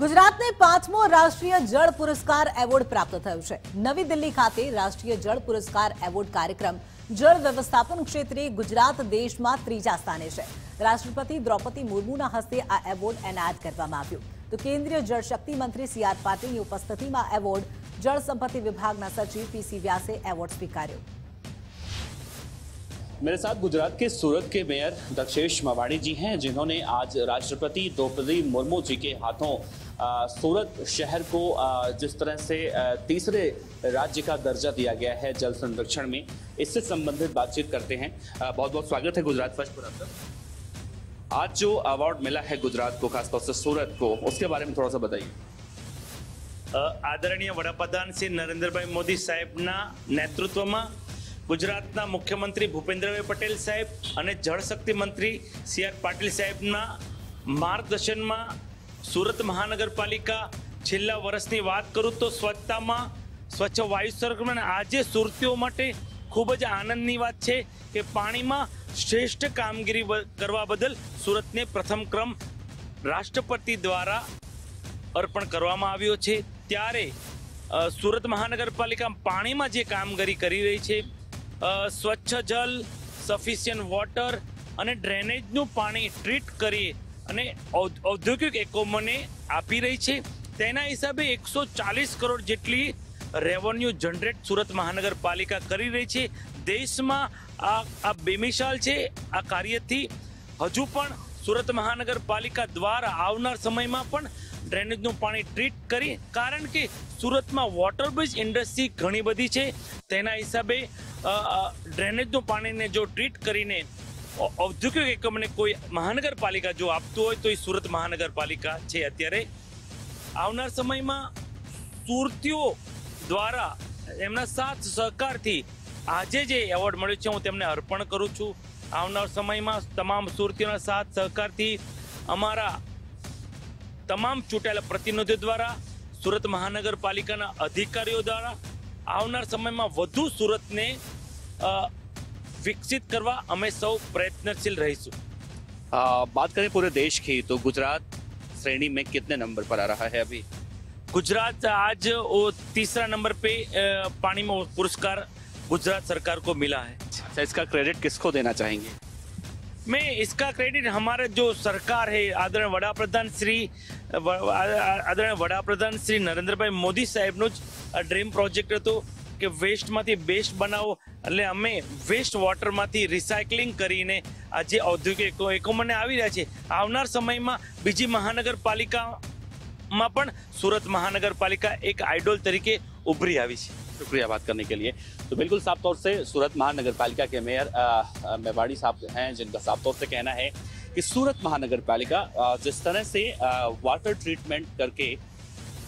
ગુજરાતને પાંચમો રાષ્ટ્રીય જળ પુરસ્કાર એવોર્ડ પ્રાપ્ત થયો છે નવી દિલ્હી ખાતે રાષ્ટ્રીય જળ પુરસ્કાર એવોર્ડ કાર્યક્રમ જળ વ્યવસ્થાપન ક્ષેત્રે ગુજરાત દેશમાં ત્રીજા સ્થાને છે રાષ્ટ્રપતિ દ્રૌપદી મુર્મુના હસ્તે આ એવોર્ડ એનાયત કરવામાં આવ્યો તો કેન્દ્રીય જળશક્તિ મંત્રી સી આર પાટીલની ઉપસ્થિતિમાં એવોર્ડ જળ સંપત્તિ વિભાગના સચિવ પીસી વ્યાસે એવોર્ડ સ્વીકાર્યો मेरे साथ गुजरात के सूरत के मेयर दक्षेश मवाड़ी जी हैं जिन्होंने आज राष्ट्रपति द्रौपदी मुर्मू जी के हाथों आ, सूरत शहर को आ, जिस तरह से आ, तीसरे राज्य का दर्जा दिया गया है जल संरक्षण में इससे संबंधित बातचीत करते हैं बहुत बहुत स्वागत है गुजरात फर्स्ट पर आपका आज जो अवार्ड मिला है गुजरात को खासतौर से सूरत को उसके बारे में थोड़ा सा बताइए અ, આદરણીય વડાપ્રધાન શ્રી નરેન્દ્રભાઈ મોદી સાહેબના નેતૃત્વમાં ગુજરાતના મુખ્યમંત્રી ભૂપેન્દ્રભાઈ પટેલ સાહેબ અને જળશક્તિ મંત્રી સી આર પાટીલ સાહેબના માર્ગદર્શનમાં સુરત મહાનગરપાલિકા છેલ્લા વર્ષની વાત કરું તો સ્વચ્છતામાં સ્વચ્છ વાયુ સંરક્ષણ આજે સુરતીઓ માટે ખૂબ જ આનંદની વાત છે કે પાણીમાં શ્રેષ્ઠ કામગીરી કરવા બદલ સુરતને પ્રથમ ક્રમ રાષ્ટ્રપતિ દ્વારા અર્પણ કરવામાં આવ્યો છે. ત્યારે સુરત મહાનગરપાલિકા પાણીમાં જે કામગીરી કરી રહી છે સ્વચ્છ જલ સફિશિયન્ટ વોટર અને ડ્રેનેજનું પાણી ટ્રીટ કરી અને ઔદ્યોગિક એકમોને આપી રહી છે. તેના હિસાબે એકસો ચાલીસ કરોડ જેટલી રેવન્યુ જનરેટ સુરત મહાનગરપાલિકા કરી રહી છે. દેશમાં આ આ બેમિસાલ છે, આ કાર્યથી હજુ પણ સુરત મહાનગરપાલિકા દ્વારા આવનાર સમયમાં પણ ડ્રેનેજનું પાણી ટ્રીટ કરી, કારણ કે સુરતમાં વોટર બેઝ ઇન્ડસ્ટ્રી ઘણી બધી છે. તેના હિસાબે ડ્રેનેજનું પાણીને જો ટ્રીટ કરીને ઔદ્યોગિક એકમને કોઈ મહાનગરપાલિકા જો આપતું હોય તો એ સુરત મહાનગરપાલિકા છે અત્યારે. આવનાર સમયમાં સુરતીઓ દ્વારા એમના સાથ સહકારથી આજે જે એવોર્ડ મળ્યો છે, હું તેમને અર્પણ કરું છું. આવનાર સમયમાં તમામ સુરતીઓના સાથ સહકારથી અમારા તમામ ચૂંટાયેલા પ્રતિનિધિઓ દ્વારા, સુરત મહાનગરપાલિકાના અધિકારીઓ દ્વારા, આવનાર સમયમાં વધુ સુરતને વિકસિત કરવા અમે સૌ પ્રયત્નશીલ રહીશું आ, बात करें पूरे देश की तो गुजरात श्रेणी में कितने नंबर पर आ रहा है अभी गुजरात आज वो तीसरा नंबर पे अ, पानी में पुरस्कार गुजरात सरकार को मिला है अच्छा इसका क्रेडिट किसको देना चाहेंगे मैं इसका क्रेडिट हमारा जो सरकार है आदरणीय वड़ा प्रधान श्री વ- આ- આ- આદરણીય વડાપ્રધાન શ્રી નરેન્દ્રભાઈ મોદી સાહેબનો જ આ ડ્રીમ પ્રોજેક્ટ હતો કે વેસ્ટમાંથી બેસ્ટ બનાવો એટલે અમે વેસ્ટ વોટરમાંથી રિસાયકલિંગ કરીને આ જે ઔદ્યોગિક એકમો- એકમોને આવી રહ્યા છે આવનાર સમયમાં બીજી મહાનગરપાલિકામાં પણ સુરત महानगरपालिका एक आइडोल तरीके उभरी આવી છે शुक्रिया बात करने के लिए तो बिल्कुल साफ तौर से सूरत महानगर पालिका के मेयर अ, अ, मेवाड़ी साहब हैं जिनका साफ तौर से कहना है कि सूरत महानगर पालिका अ, जिस तरह से अ, वाटर ट्रीटमेंट करके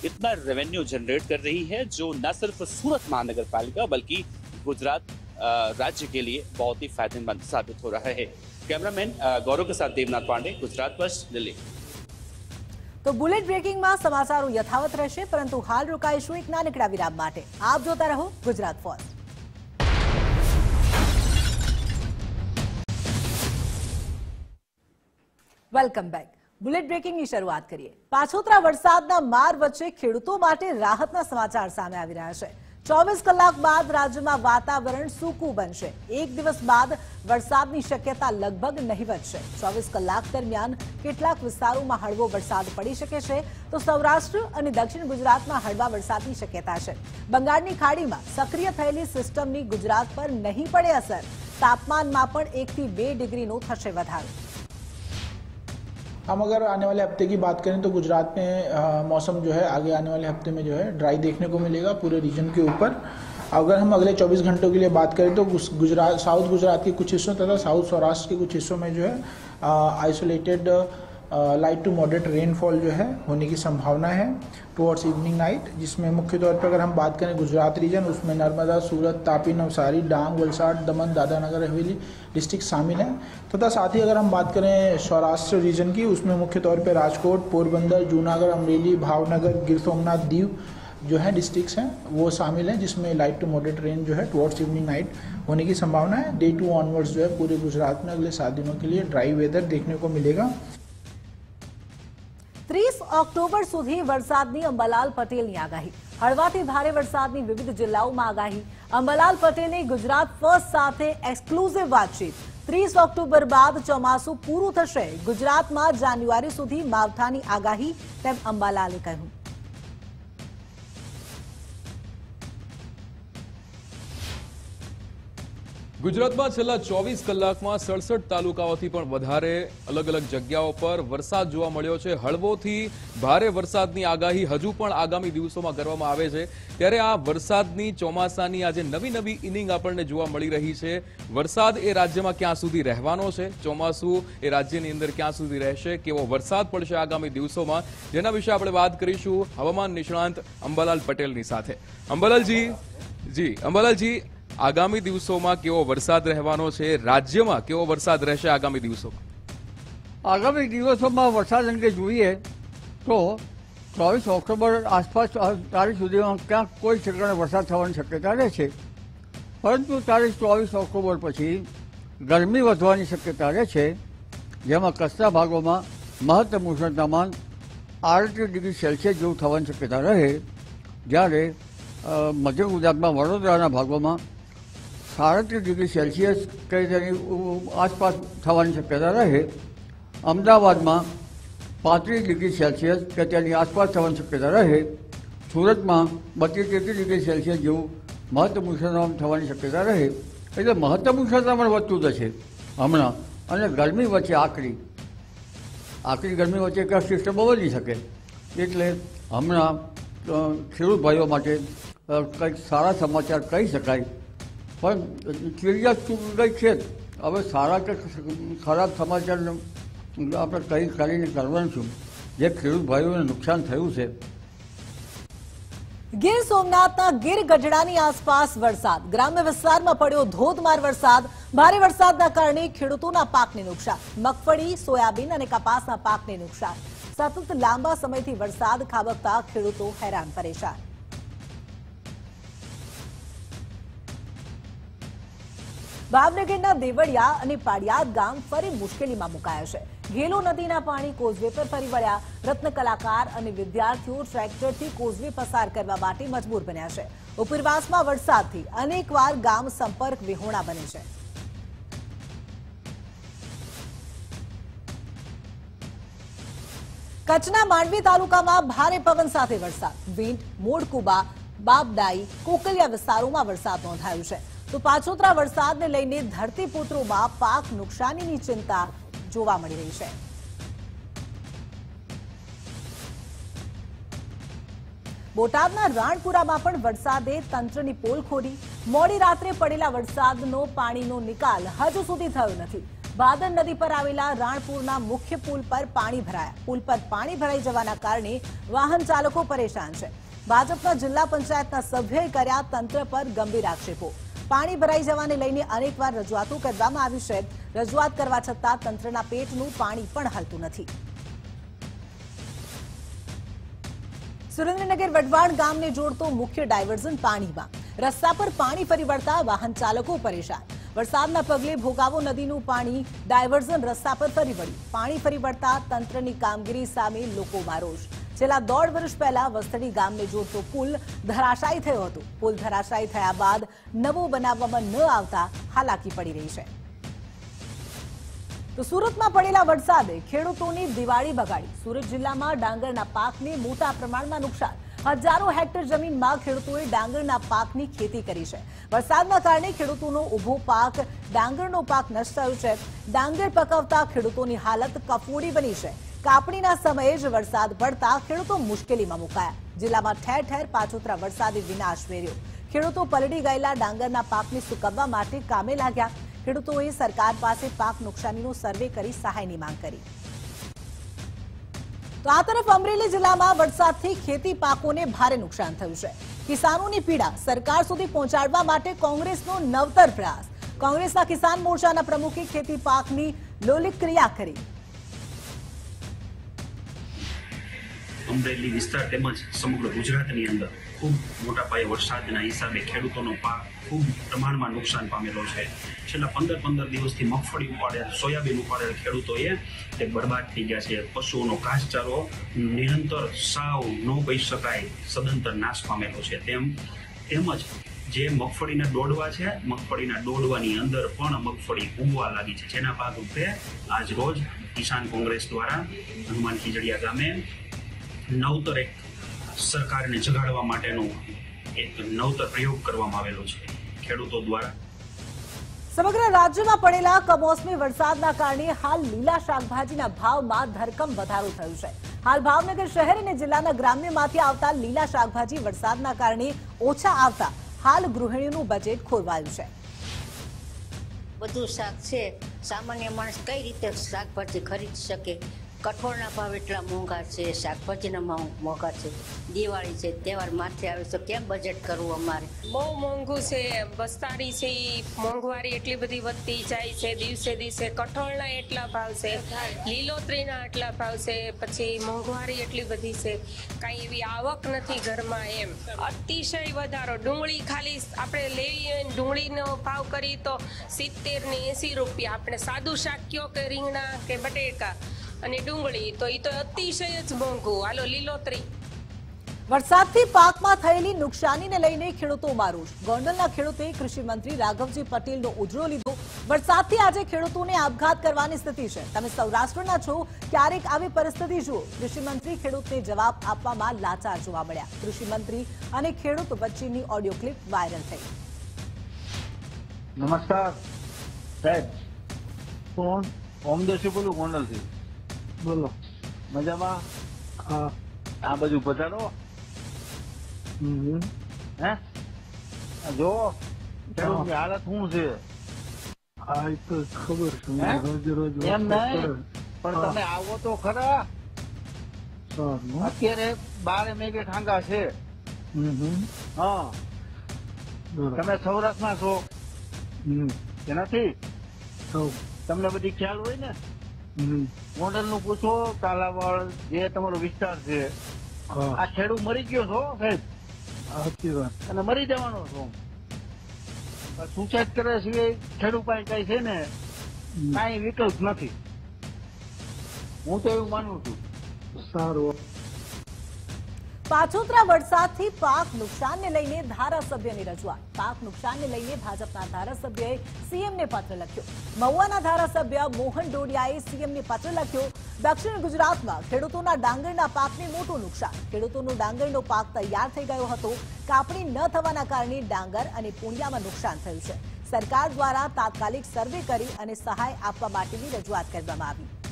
इतना रेवेन्यू जनरेट कर रही है जो न सिर्फ सूरत महानगर पालिका बल्कि गुजरात अ, राज्य के लिए बहुत ही फायदेमंद साबित हो रहा है कैमरामैन अ, गौरव के साथ देवनाथ पांडे गुजरात फर्स्ट दिल्ली તો બુલેટ બ્રેકિંગમાં સમાચારો યથાવત રહેશે પરંતુ હાલ રોકાઈશું એક નાનકડા વિરામ માટે આપ જોતા રહો Gujarat first welcome back bullet બ્રેકિંગની શરૂઆત કરીએ. પાછોતરા વરસાદના માર વચ્ચે ખેડૂતો માટે રાહતના સમાચાર સામે આવી રહ્યા છે. ચોવીસ કલાક બાદ રાજ્યમાં વાતાવરણ સૂકું બનશે. એક દિવસ બાદ વરસાદની શક્યતા લગભગ નહિવત છે ચોવીસ કલાક દરમિયાન કેટલાક વિસ્તારોમાં હળવો વરસાદ પડી શકે છે. તો સૌરાષ્ટ્ર અને દક્ષિણ ગુજરાતમાં હળવા વરસાદની શક્યતા છે. બંગાળની ખાડીમાં સક્રિય થયેલી સિસ્ટમની ગુજરાત પર નહીં પડે અસર. તાપમાનમાં પણ એકથી બે ડિગ્રીનો થશે વધારો. हम अगर आने वाले हफ़्ते की बात करें तो गुजरात में आ, मौसम जो है आगे आने वाले हफ़्ते में जो है ड्राई देखने को मिलेगा पूरे रीजन के ऊपर। अगर हम अगले 24 घंटों के लिए बात करें तो गुजरात साउथ गुजरात के कुछ हिस्सों तथा साउथ सौराष्ट्र के कुछ हिस्सों में जो है isolated light to moderate rainfall जो है, होने की संभावना है टुवर्ड्स इवनिंग नाइट जिसमें मुख्य तौर पर अगर हम बात करें गुजरात रीजन उसमें नर्मदा, सूरत, तापी, नवसारी, डांग, वलसाड, दमन दादरा नगर हवेली डिस्ट्रिक्ट शामिल हैं। तथा साथ ही अगर हम बात करें सौराष्ट्र रीजन की, उसमें मुख्य तौर पर राजकोट, पोरबंदर, जूनागढ़, अमरेली, भावनगर, गिर सोमनाथ, दीव जो है डिस्ट्रिक्ट्स हैं, वो शामिल हैं, जिसमें लाइट टू मॉडरेट रेन जो है टुवर्ड्स इवनिंग नाइट होने की संभावना है। डे टू ऑनवर्ड्स जो है, पूरे गुजरात में अगले सात दिनों के लिए ड्राई वेदर देखने को मिलेगा। ત્રીસ ઓક્ટોબર સુધી વરસાદની અંબાલાલ પટેલની આગાહી. હળવાથી ભારે વરસાદની વિવિધ જિલ્લાઓમાં આગાહી. અંબાલાલ પટેલની ગુજરાત ફર્સ્ટ સાથે એક્સક્લુઝિવ વાતચીત. ત્રીસ ઓક્ટોબર બાદ ચોમાસું પૂરું થશે. ગુજરાતમાં જાન્યુઆરી સુધી માવઠાની આગાહી, તેમ અંબાલાલે કહ્યું. ગુજરાતમાં છેલ્લા ચોવીસ કલાકમાં સડસઠ તાલુકાઓથી પણ વધારે અલગ અલગ જગ્યાઓ પર વરસાદ જોવા મળ્યો છે. હળવોથી ભારે વરસાદની આગાહી હજુ પણ આગામી દિવસોમાં કરવામાં આવે છે. ત્યારે આ વરસાદની ચોમાસાની આજે નવી નવી ઇનિંગ આપણને જોવા મળી રહી છે. વરસાદ એ રાજ્યમાં ક્યાં સુધી રહેવાનો છે? ચોમાસું એ રાજ્યની અંદર ક્યાં સુધી રહેશે? કેવો વરસાદ પડશે આગામી દિવસોમાં? જેના વિશે આપણે વાત કરીશું હવામાન નિષ્ણાંત અંબાલાલ પટેલની સાથે. અંબાલાલજી, જી, અંબાલાલજી આગામી દિવસોમાં કેવો વરસાદ રહેવાનો છે? રાજ્યમાં કેવો વરસાદ રહેશે આગામી દિવસોમાં? આગામી દિવસોમાં વરસાદ અંગે જોઈએ તો ચોવીસ ઓક્ટોબર આસપાસ તારીખ સુધીમાં ક્યાંક કોઈ ઠેકાણે વરસાદ થવાની શક્યતા રહે છે. પરંતુ તારીખ ચોવીસ ઓક્ટોબર પછી ગરમી વધવાની શક્યતા રહે છે, જેમાં કચ્છના ભાગોમાં મહત્તમ ઉષ્ણ તાપમાન આડત્રીસ ડિગ્રી સેલ્સિયસ જેવું થવાની શક્યતા રહે. જ્યારે મધ્ય ગુજરાતમાં વડોદરાના ભાગોમાં સાડત્રીસ ડિગ્રી સેલ્સિયસ કે તેની આસપાસ થવાની શક્યતા રહે, અમદાવાદમાં પાંત્રીસ ડિગ્રી સેલ્સિયસ કે તેની આસપાસ થવાની શક્યતા રહે, સુરતમાં બત્રીસ તેત્રીસ ડિગ્રી સેલ્સિયસ જેવું મહત્તમ ઉષ્ણતામાન થવાની શક્યતા રહે, એટલે મહત્તમ ઉષ્ણતામાન વધતું જશે હમણાં. અને ગરમી વચ્ચે આકરી. આકરી ગરમી વચ્ચે એક સિસ્ટમ બદલી શકે? એટલે હમણાં ખેડૂત ભાઈઓ માટે કંઈક સારા સમાચાર કહી શકાય. પણ ચૂક ગઈ છે. હવે સારા કે ખરાબ સમાચાર આપણે કંઈ કરીને કરવાનું છું જે ખેડૂત ભાઈઓને નુકસાન થયું છે. ગીર સોમનાથના ગીર ગઢડાની આસપાસ વરસાદ. ગ્રામ્ય વિસ્તારમાં પડ્યો ધોધમાર વરસાદ. ભારે વરસાદના કારણે ખેડૂતોના પાકને નુકસાન. મગફળી, સોયાબીન અને કપાસના પાકને નુકસાન. સતત લાંબા સમયથી વરસાદ ખાબકતા ખેડૂતો હેરાન પરેશાન. ભાવનગરના દેવળિયા અને પાડિયાદ ગામ ફરી મુશ્કેલીમાં મુકાયા છે. ઘેલો નદીના પાણી કોઝવે પર ફરી વળ્યા. રત્ન કલાકાર અને વિદ્યાર્થીઓ ટ્રેક્ટરથી કોઝવે પસાર કરવા માટે મજબૂર બન્યા છે. ઉપરવાસમાં વરસાદથી અનેકવાર ગામ સંપર્ક વિહોણા બને છે. કચ્છના માંડવી તાલુકામાં ભારે પવન સાથે વરસાદ. વીંટ, મોડકુબા બાબદાઈ કોકલિયા વિસ્તારોમાં વરસાદ નોંધાયો છે. તો પાછોતરા વરસાદને લઈને ધરતીપુત્રોમાં પાક નુકસાનીની ચિંતા જોવા મળી રહી છે. બોટાદના રાણપુરામાં પણ વરસાદે તંત્રની પોલ ખોરી મોડી રાત્રે પડેલા વરસાદનો પાણીનો નિકાલ હજુ સુધી થયો નથી. ભાદર નદી પર આવેલા રાણપુરના મુખ્ય પુલ પર પાણી ભરાયા. પુલ પર પાણી ભરાઈ જવાના કારણે વાહન ચાલકો પરેશાન છે. ભાજપના જિલ્લા પંચાયતના સભ્યોએ કર્યા તંત્ર પર ગંભીર આક્ષેપો. પાણી ભરાઈ જવાને લઈને અનેકવાર રજૂઆતો કરવામાં આવી છે. રજૂઆત કરવા છતાં તંત્રના પેટનું પાણી પણ હાલતું નથી. સુરેન્દ્રનગર વઢવાણ ગામને જોડતો મુખ્ય ડાયવર્ઝન પાણીમાં. રસ્તા પર પાણી ફરી વળતા વાહન ચાલકો પરેશાન. વરસાદના પગલે ભોગાવો નદીનું પાણી ડાયવર્ઝન રસ્તા પર ફરી વળ્યું. પાણી ફરી વળતા તંત્રની કામગીરી સામે લોકોમાં રોષ છેલ્લા દોઢ વર્ષ પહેલા વસ્તડી ગામને જોડતો પુલ ધરાશાયી થયો હતો. પુલ ધરાશાયી થયા બાદ નવો બનાવવામાં ન આવતા હાલાકી પડી રહી છે. તો સુરતમાં પડેલા વરસાદે ખેડૂતોની દિવાળી બગાડી. સુરત જિલ્લામાં ડાંગરના પાકને મોટા પ્રમાણમાં નુકસાન. હજારો હેક્ટર જમીનમાં ખેડૂતોએ ડાંગરના પાકની ખેતી કરી છે. વરસાદના કારણે ખેડૂતોનો ઊભો પાક, ડાંગરનો પાક નષ્ટ થયો છે. ડાંગર પકવતા ખેડૂતોની હાલત કફોડી બની છે. કાપણીના સમયે જ વરસાદ પડતા ખેડૂતો મુશ્કેલીમાં મુકાયા. જિલ્લામાં ઠેર ઠેર પાછોતરા વરસાદે વિનાશ વેર્યો. ખેડૂતો પલડી ગયેલા ડાંગરના પાકને સુકવવા માટે કામે લાગ્યા. ખેડૂતોએ સરકાર પાસે પાક નુકસાનીનો સર્વે કરી સહાયની માંગ કરી. તો આ તરફ અમરેલી જિલ્લામાં વરસાદથી ખેતી પાકોને ભારે નુકસાન થયું છે. કિસાનોની પીડા સરકાર સુધી પહોંચાડવા માટે કોંગ્રેસનો નવતર પ્રયાસ. કોંગ્રેસના કિસાન મોરચાના પ્રમુખે ખેતી પાકની લોલિક ક્રિયા કરી. અમરેલી વિસ્તાર તેમજ સમગ્ર ગુજરાતની અંદર ખૂબ મોટા પાયે વરસાદના હિસાબે ખેડૂતોનો પાક ખૂબ પ્રમાણમાં નુકસાન પામેલો છે. છેલ્લા પંદર પંદર દિવસથી મગફળી ઉપાડેલ, સોયાબીન ઉપાડેલ ખેડૂતોએ તે બરબાદ થઈ ગયા છે. પશુઓનો ઘાસચારો નિરંતર સાવ ન કહી શકાય, સદંતર નાશ પામેલો છે. તેમ, તેમજ જે મગફળીના ડોડવા છે, મગફળીના ડોડવાની અંદર પણ મગફળી ઉગવા લાગી છે. જેના ભાગરૂપે આજ રોજ કિસાન કોંગ્રેસ દ્વારા હનુમાન ખીજડીયા ગામે નવતર એક સરકારને જગાડવા માટેનો એક નવતર પ્રયોગ કરવામાં આવેલો છે ખેડૂતો દ્વારા. સમગ્ર રાજ્યમાં પડેલા કમોસમી વરસાદના કારણે હાલ લીલા શાકભાજીના ભાવમાં ધરકમ વધારો થયો છે. હાલ ભાવનગર શહેર અને જિલ્લાના ગ્રામ્યમાંથી આવતા લીલા શાકભાજી વરસાદના કારણે ઓછા આવતા હાલ ગૃહિણીનું બજેટ ખોરવાયું છે. બધું શાક છે. સામાન્ય માણસ કઈ રીતે શાકભાજી ખરીદી શકે? કઠોળના ભાવ એટલા મોંઘા છે, શાકભાજીના મોંઘા છે, દિવાળી છે, તહેવાર માથે આવે તો કેમ બજેટ કરવું અમારે? બહુ મોંઘું છે બસ્તારી છે એ મોંઘવારી એટલી બધી વધતી જાય છે, દિવસે દિવસે કઠોળના એટલા ભાવ છે, લીલોતરીના એટલા ભાવ છે, પછી મોંઘવારી એટલી બધી છે, કાંઈ એવી આવક નથી ઘરમાં એમ. અતિશય વધારો, ડુંગળી ખાલી આપણે લેવી ડુંગળીનો ભાવ કરી તો સિત્તેર ને એંસી રૂપિયા. આપણે સાદું શાક કયો કે રીંગણા કે બટેકા? અને ડુંગળી તો એ તો અતિશય જ મોંઘું. હાલો લીલોતરી. વરસાદથી પાકમાં થયેલી નુકસાનીને લઈને ખેડૂતોમાં રોષ ગોંડલના ખેડૂતોએ કૃષિ મંત્રી રાઘવજી પટેલનો ઉજરો લીધો. વરસાદથી આજે ખેડૂતોને આપઘાત કરવાની સ્થિતિ છે. તમે સૌરાષ્ટ્રના છો ક્યારેક આવી પરિસ્થિતિ જુઓ. કૃષિ મંત્રી ખેડૂતને જવાબ આપવામાં લાચાર જોવા મળ્યા. કૃષિ મંત્રી અને ખેડૂત વચ્ચેની ઓડિયો ક્લિપ વાયરલ થઈ. નમસ્કાર સાહેબ. કોણ? ઓમદેશી બોલું ગોંડલથી. બોલો. મજામાં? હા. આ બાજુ પધારો હે? જો ખેડૂતની હાલત શું છે? હા એ તો ખબર છે. રોજ રોજ એમ નહીં? પણ તમે આવો તો ખરા. અત્યારે બાર મેઘે ઠાંગા છે. હા. તમે સૌરાષ્ટ્રમાં છો? કે નથી તમને બધી ખ્યાલ હોય ને? મોડલનું પૂછો કાલાવાડ જે તમારો વિસ્તાર છે. આ ખેડૂત મરી ગયો છો સાહેબ? સાચી વાત. અને મરી જવાનો છો? સુસાઇડ કરે સિવાય ખેડૂત પાસે કઈ છે ને કઈ વિકલ્પ નથી. હું તો એવું માનું છું. સારું. પાછોતરા વરસાદથી પાક નુકસાનને લઈને ધારાસભ્યની રજૂઆત. પાક નુકસાનને લઈને ભાજપના ધારાસભ્યએ સીએમને પત્ર લખ્યો. મહુવાના ધારાસભ્ય મોહન ડોડિયાએ સીએમને પત્ર લખ્યો. દક્ષિણ ગુજરાતમાં ખેડૂતોના ડાંગરના પાકને મોટું નુકસાન. ખેડૂતોનો ડાંગરનો પાક તૈયાર થઈ ગયો હતો. કાપણી ન થવાના કારણે ડાંગર અને પૂંડિયામાં નુકસાન થયું છે. સરકાર દ્વારા તાત્કાલિક સર્વે કરી અને સહાય આપવા માટેની રજૂઆત કરવામાં આવી.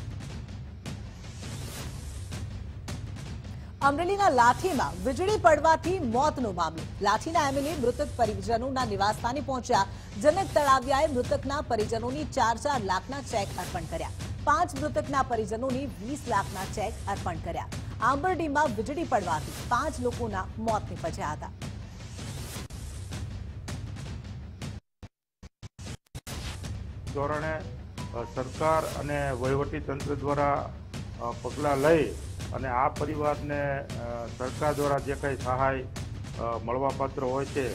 અમરેલીના લાઠીમાં વીજળી પડવાથી મોતનો મામલો. લાઠીના એમએલએ મૃતક પરિજનોના નિવાસસ્થાને પહોંચ્યા. જનક તળાવિયાએ મૃતકના પરિજનોની ચાર ચાર લાખના ચેક અર્પણ કર્યા. પાંચ મૃતકના પરિજનોની વીસ લાખના ચેક અર્પણ કર્યા. આંબરડીમાં વીજળી પડવાથી પાંચ લોકોના મોત નીપજ્યા હતા. ધોરણે સરકાર અને વહીવટી તંત્ર દ્વારા પગલાં લઈ અને આ પરિવારને સરકાર દ્વારા જે કંઈ સહાય મળવાપાત્ર હોય છે,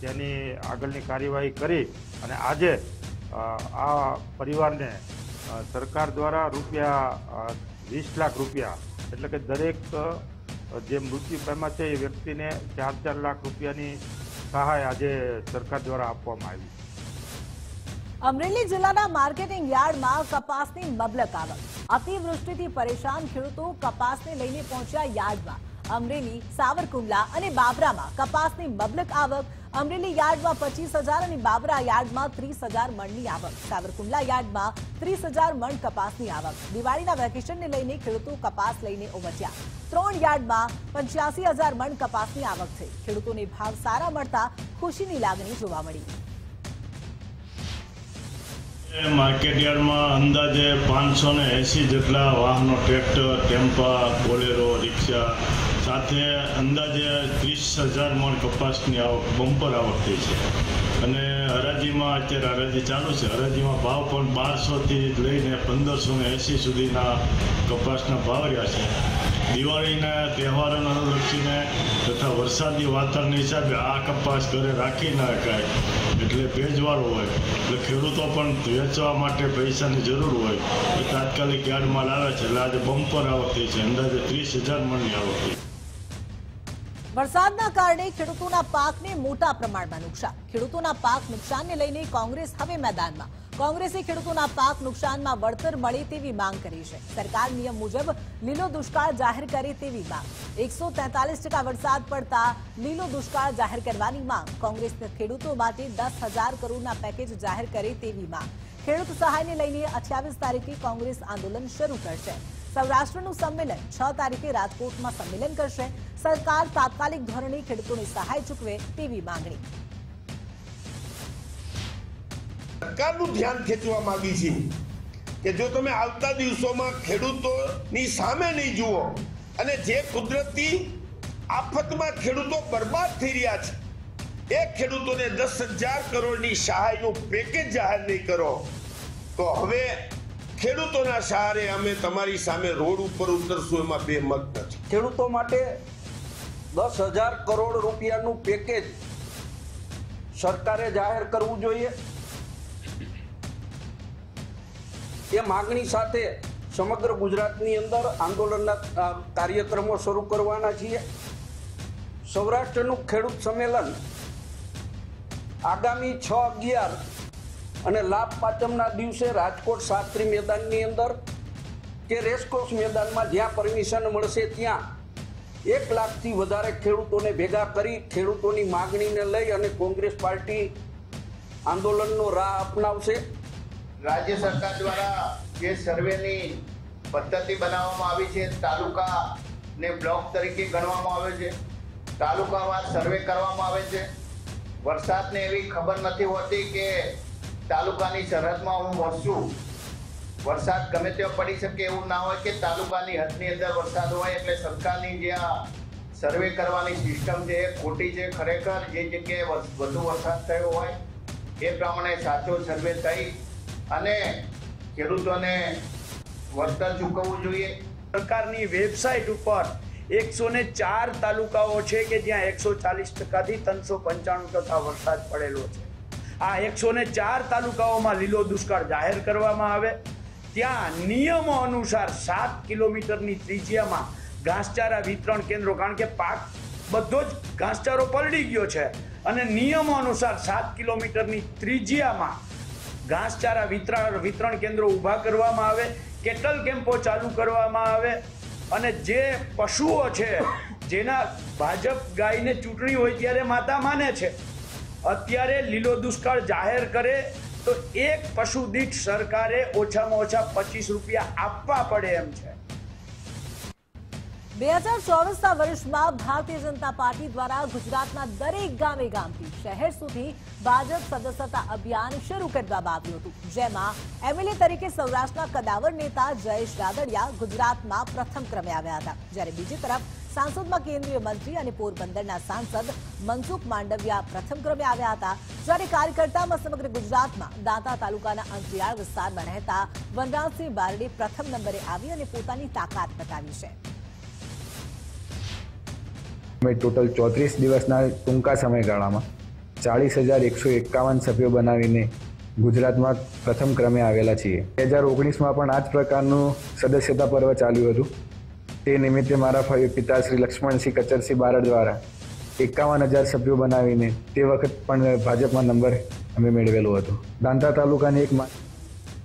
તેની આગળની કાર્યવાહી કરી અને આજે આ પરિવારને સરકાર દ્વારા રૂપિયા વીસ લાખ રૂપિયા, એટલે કે દરેક જે મૃત્યુ પામ્યા છે એ વ્યક્તિને ચાર ચાર લાખ રૂપિયાની સહાય આજે સરકાર દ્વારા આપવામાં આવી અમરેલી જિલ્લાના માર્કેટિંગ યાર્ડમાં કપાસની મબલક આવક અતિવૃષ્ટિથી પરેશાન ખેડૂતો કપાસને લઈને પહોંચ્યા યાર્ડમાં. અમરેલી, સાવરકુંડલા અને બાબરામાં કપાસની મબલક આવક. અમરેલી યાર્ડમાં પચીસ અને બાબરા યાર્ડમાં ત્રીસ હજાર મણની આવક. સાવરકુંડલા યાર્ડમાં ત્રીસ હજાર મણ કપાસની આવક. દિવાળીના વેકેશનને લઈને ખેડૂતો કપાસ લઈને ઉમટ્યા. ત્રણ યાર્ડમાં પંચ્યાસી મણ કપાસની આવક થઈ. ખેડૂતોને ભાવ સારા મળતા ખુશીની લાગણી જોવા મળી. માર્કેટ યાર્ડમાં અંદાજે પાંચસો ને એંસી જેટલા વાહનો ટ્રેક્ટર ટેમ્પા બોલેરો, રિક્ષા, સાથે અંદાજે ત્રીસ હજાર મણ કપાસની આવક બમ્પર આવક થઈ છે. અને હરાજીમાં અત્યારે હરાજી ચાલુ છે. હરાજીમાં ભાવ પણ બારસોથી લઈને પંદરસો ને એંસી સુધીના કપાસના ભાવ રહ્યા છે. દિવાળીના તહેવારોને અનુલક્ષીને તથા વરસાદી વાતાવરણ હિસાબે આ કપાસ ઘરે રાખી ના શકાય એટલે ભેજવાળો હોય. એટલે ખેડૂતો પણ વેચવા માટે પૈસાની જરૂર હોય. એ તાત્કાલિક યાર્ડમાં લાવે છે. એટલે આજે બમ્પર આવક થઈ છે. અંદાજે ત્રીસ હજાર મણની આવક થઈ વરસાદના કારણે ખેડૂતોના પાકને મોટા પ્રમાણમાં નુકસાન. ખેડૂતોના પાક નુકસાનને લઈને કોંગ્રેસ હવે મેદાનમાં. કોંગ્રેસે ખેડૂતોના પાક નુકસાનમાં વળતર મળે તેવી માંગ કરી છે. સરકાર નિયમ મુજબ લીલો દુષ્કાળ જાહેર કરે તેવી માંગ. એકસો વરસાદ પડતા લીલો દુષ્કાળ જાહેર કરવાની માંગ. કોંગ્રેસના ખેડૂતો માટે દસ કરોડના પેકેજ જાહેર કરે તેવી માંગ. ખેડૂત સહાયને લઈને અઠ્યાવીસ તારીખે કોંગ્રેસ આંદોલન શરૂ કરશે. સૌરાષ્ટ્રનું સંમેલન છ તારીખે રાજકોટમાં સંમેલન કરશે. સરકાર તાત્કાલિક ધોરણે ખેડૂતોને સહાય ચૂકવે તેવી માંગણી. સરકારનું ધ્યાન ખેંચવા માંગી છે કે જો તમે આવતા દિવસોમાં ખેડૂતોની સામે નહીં જુઓ અને જે કુદરતી આફતમાં ખેડૂતો બરબાદ થઈ રહ્યા છે, એ ખેડૂતોને દસ હજાર કરોડની સહાયનું પેકેજ જાહેર નહીં કરો, તો હવે ખેડૂતોના સહારે અમે તમારી સામે રોડ ઉપર ઉતરશું, એમાં બે મત નથી. ખેડૂતો માટે દસ હજાર કરોડ રૂપિયાનું પેકેજ સરકારે જાહેર કરવું જોઈએ. એ માગણી સાથે સમગ્ર ગુજરાતની અંદર આંદોલનના કાર્યક્રમો શરૂ કરવાના છીએ. સૌરાષ્ટ્રનું ખેડૂત સંમેલન આગામી છ અગિયાર અને લાભ પાંચમના દિવસે રાજકોટ શાસ્ત્રી મેદાનની અંદર કે રેસકોર્સ મેદાનમાં જ્યાં પરમિશન મળશે ત્યાં એક લાખથી વધારે ખેડૂતોને ભેગા કરી ખેડૂતોની માગણીને લઈ અને કોંગ્રેસ પાર્ટી આંદોલનનો રાહ અપનાવશે. રાજ્ય સરકાર દ્વારા જે સર્વેની પદ્ધતિ બનાવવામાં આવી છે, તાલુકાને બ્લોક તરીકે ગણવામાં આવે છે, તાલુકાવાર સર્વે કરવામાં આવે છે. વરસાદને એવી ખબર નથી હોતી કે તાલુકાની સરહદમાં હું વરસું વરસાદ ગમે તેવો પડી શકે એવું ના હોય કે તાલુકાની હદની અંદર વરસાદ હોય એટલે સરકારની જે આ સર્વે કરવાની સિસ્ટમ છે એ ખોટી છે ખરેખર. જે જગ્યાએ વધુ વરસાદ થયો હોય એ પ્રમાણે સાચો સર્વે થઈ અને ખેડૂતોને વળતર ચૂકવવું જોઈએ. સરકારની વેબસાઇટ ઉપર એકસો ને ચાર તાલુકાઓ છે કે જ્યાં એકસો ચાલીસ ટકાથી ત્રણસો પંચાણું ટકા વરસાદ પડેલો છે. આ એકસો ને ચાર તાલુકાઓમાં લીલો દુષ્કાળ જાહેર કરવામાં આવે. ત્યાં નિયમો અનુસાર સાત કિલોમીટરની ત્રિજ્યામાં ઘાસચારા વિતરણ કેન્દ્રો, કારણ કે પાક બધો જ ઘાસચારો પલળી ગયો છે. અને નિયમો અનુસાર સાત કિલોમીટરની ત્રિજ્યામાં ઘાસચારા વિતરણ વિતરણ કેન્દ્રો ઊભા કરવામાં આવે કેટલ કેમ્પો ચાલુ કરવામાં આવે, અને જે પશુઓ છે, જેના ભાજપ ગાયને ચૂંટણી હોય ત્યારે માતા માને છે. અત્યારે લીલો દુષ્કાળ જાહેર કરે તો એક પશુ દીઠ સરકારે ઓછામાં ઓછા પચીસ રૂપિયા આપવા પડે એમ છે. બે હજાર ચોવીસના વર્ષમાં ભારતીય જનતા પાર્ટી દ્વારા ગુજરાતના દરેક ગામે ગામથી શહેર સુધી ભાજપ સદસ્યતા અભિયાન શરૂ કરવામાં આવ્યું હતું, જેમાં એમએલએ તરીકે સૌરાષ્ટ્રના કદાવર નેતા જયેશ રાદડિયા ગુજરાતમાં પ્રથમ ક્રમે આવ્યા હતા. જ્યારે બીજી તરફ સાંસદમાં કેન્દ્રીય મંત્રી અને પોરબંદરના સાંસદ મનસુખ માંડવિયા પ્રથમ ક્રમે આવ્યા હતા, જ્યારે કાર્યકર્તામાં સમગ્ર ગુજરાતમાં દાંતા તાલુકાના અંતરિયાળ વિસ્તારમાં રહેતા વનરાજસિંહ બારડે પ્રથમ નંબરે આવી અને પોતાની તાકાત બતાવી છે. અમે ટોટલ ચોત્રીસ દિવસના ટૂંકા સમયગાળામાં ચાલીસ હજાર એકસો એકાવન સભ્યો બનાવીને ગુજરાતમાં પ્રથમ ક્રમે આવેલા છીએ. બે હજાર ઓગણીસમાં પણ આ જ પ્રકારનું સદસ્યતા પર્વ ચાલ્યું હતું. તે નિમિત્તે મારા પિતા શ્રી લક્ષ્મણસિંહ કચરસિંહ બારડ દ્વારા એકાવન હજાર સભ્યો બનાવીને તે વખત પણ ભાજપમાં નંબર અમે મેળવેલો હતો. દાંતા તાલુકાની એક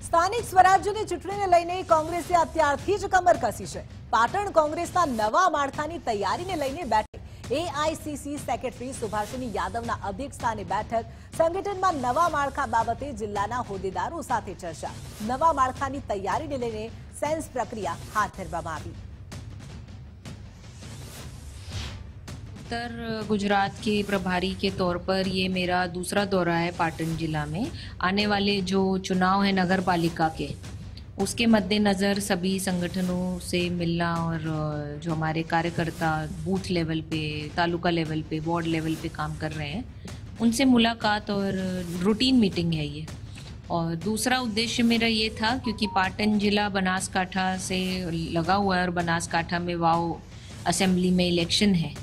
સ્થાનિક સ્વરાજ્યની ચૂંટણીને લઈને કોંગ્રેસે અત્યારથી જ કમર કસી છે. પાટણ કોંગ્રેસના નવા માળખાની તૈયારીને લઈને બેઠક. એઆઈસીસી સેક્રેટરી સુભાષિની યાદવના અધ્યક્ષસ્થાને બેઠક. સંગઠનમાં નવા માળખા બાબતે જિલ્લાના હોદ્દેદારો સાથે ચર્ચા. નવા માળખાની તૈયારીને લઈને સેન્સ પ્રક્રિયા હાથ ધરવામાં આવી. उत्तर गुजरात के प्रभारी के तौर पर ये मेरा दूसरा दौरा है पाटन जिला में। आने वाले जो चुनाव है नगर पालिका के, उसके मद्देनज़र सभी संगठनों से मिलना और जो हमारे कार्यकर्ता बूथ लेवल पे, तालुका लेवल पे, वार्ड लेवल पे काम कर रहे हैं, उनसे मुलाकात और रूटीन मीटिंग है ये। और दूसरा उद्देश्य मेरा ये था, क्योंकि पाटन जिला बनासकाठा से लगा हुआ है और बनासकाठा में वाओ असेंबली में इलेक्शन है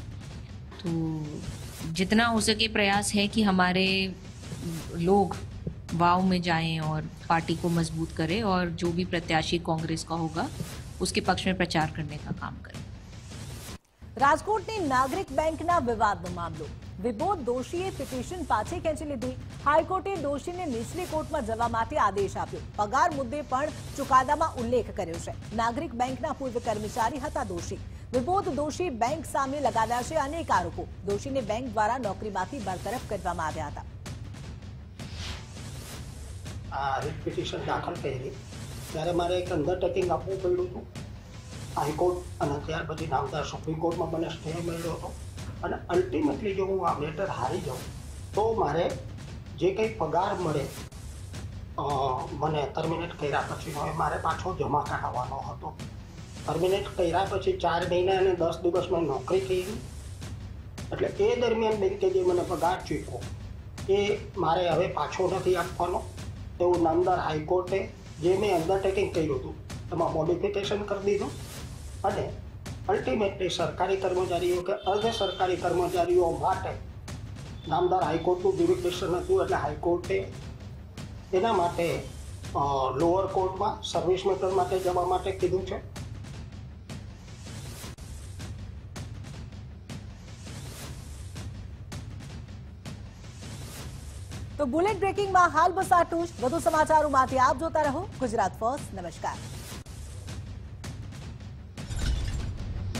तो जितना हो सके प्रयास है कि हमारे लोग वाव में जाएं और पार्टी को मजबूत करें और जो भी प्रत्याशी कांग्रेस का होगा उसके पक्ष में प्रचार करने का काम करें રાજકોટની નાગરિક બેંકના વિવાદનો મામલો વિબોધ દોશીએ પિટિશન પાછી ખેંચી લીધી હાઈકોર્ટે દોશીને નીચલી કોર્ટમાં જવા માટે આદેશ આપ્યો પગાર મુદ્દે પણ ચુકાદામાં ઉલ્લેખ કર્યો છે નાગરિક બેંકના પૂર્વ કર્મચારી હતા દોશી વિબોધ દોશી બેંક સામે લગાવ્યા છે અનેક આરોપો. દોશીને બેંક દ્વારા નોકરીમાંથી બરતરફ કરવામાં આવ્યા હતા. આ રિટ પિટિશન દાખલ કરેલી. ત્યારે મારે એક અંડરટેકિંગ આપવું પડ્યું હતું. હાઈકોર્ટ અને ત્યાર પછી નામદાર સુપ્રીમ કોર્ટમાં મને સ્ટે મળ્યો હતો. અને અલ્ટિમેટલી જો હું આ મેટર હારી જાઉં, તો મારે જે કંઈ પગાર મળે મને ટર્મિનેટ કર્યા પછીનો એ મારે પાછો જમા કરાવવાનો હતો. ટર્મિનેટ કર્યા પછી ચાર મહિના અને દસ દિવસ મેં નોકરી ગઈ. એટલે એ દરમિયાન બેંકે જે મને પગાર ચૂક્યો એ મારે હવે પાછો નથી આપવાનો. એવું નામદાર હાઈકોર્ટે જે મેં અંડરટેકિંગ કર્યું હતું, એમાં મોડિફિકેશન કરી દીધું. અને અલ્ટિમેટલી સરકારી કર્મચારીઓ કે અર્ધ સરકારી કર્મચારીઓ માટે નામદાર હાઈકોર્ટનું જ્યુરિડિક્શન હતું. એટલે હાઈકોર્ટે એના માટે લોઅર કોર્ટમાં સર્વિસ મેટર માટે જવા માટે કીધું છે. તો બુલેટ બ્રેકિંગમાં હાલ બસ આટલું જ. વધુ સમાચારો માટે આપ જોતા રહો ગુજરાત ફર્સ્ટ. નમસ્કાર.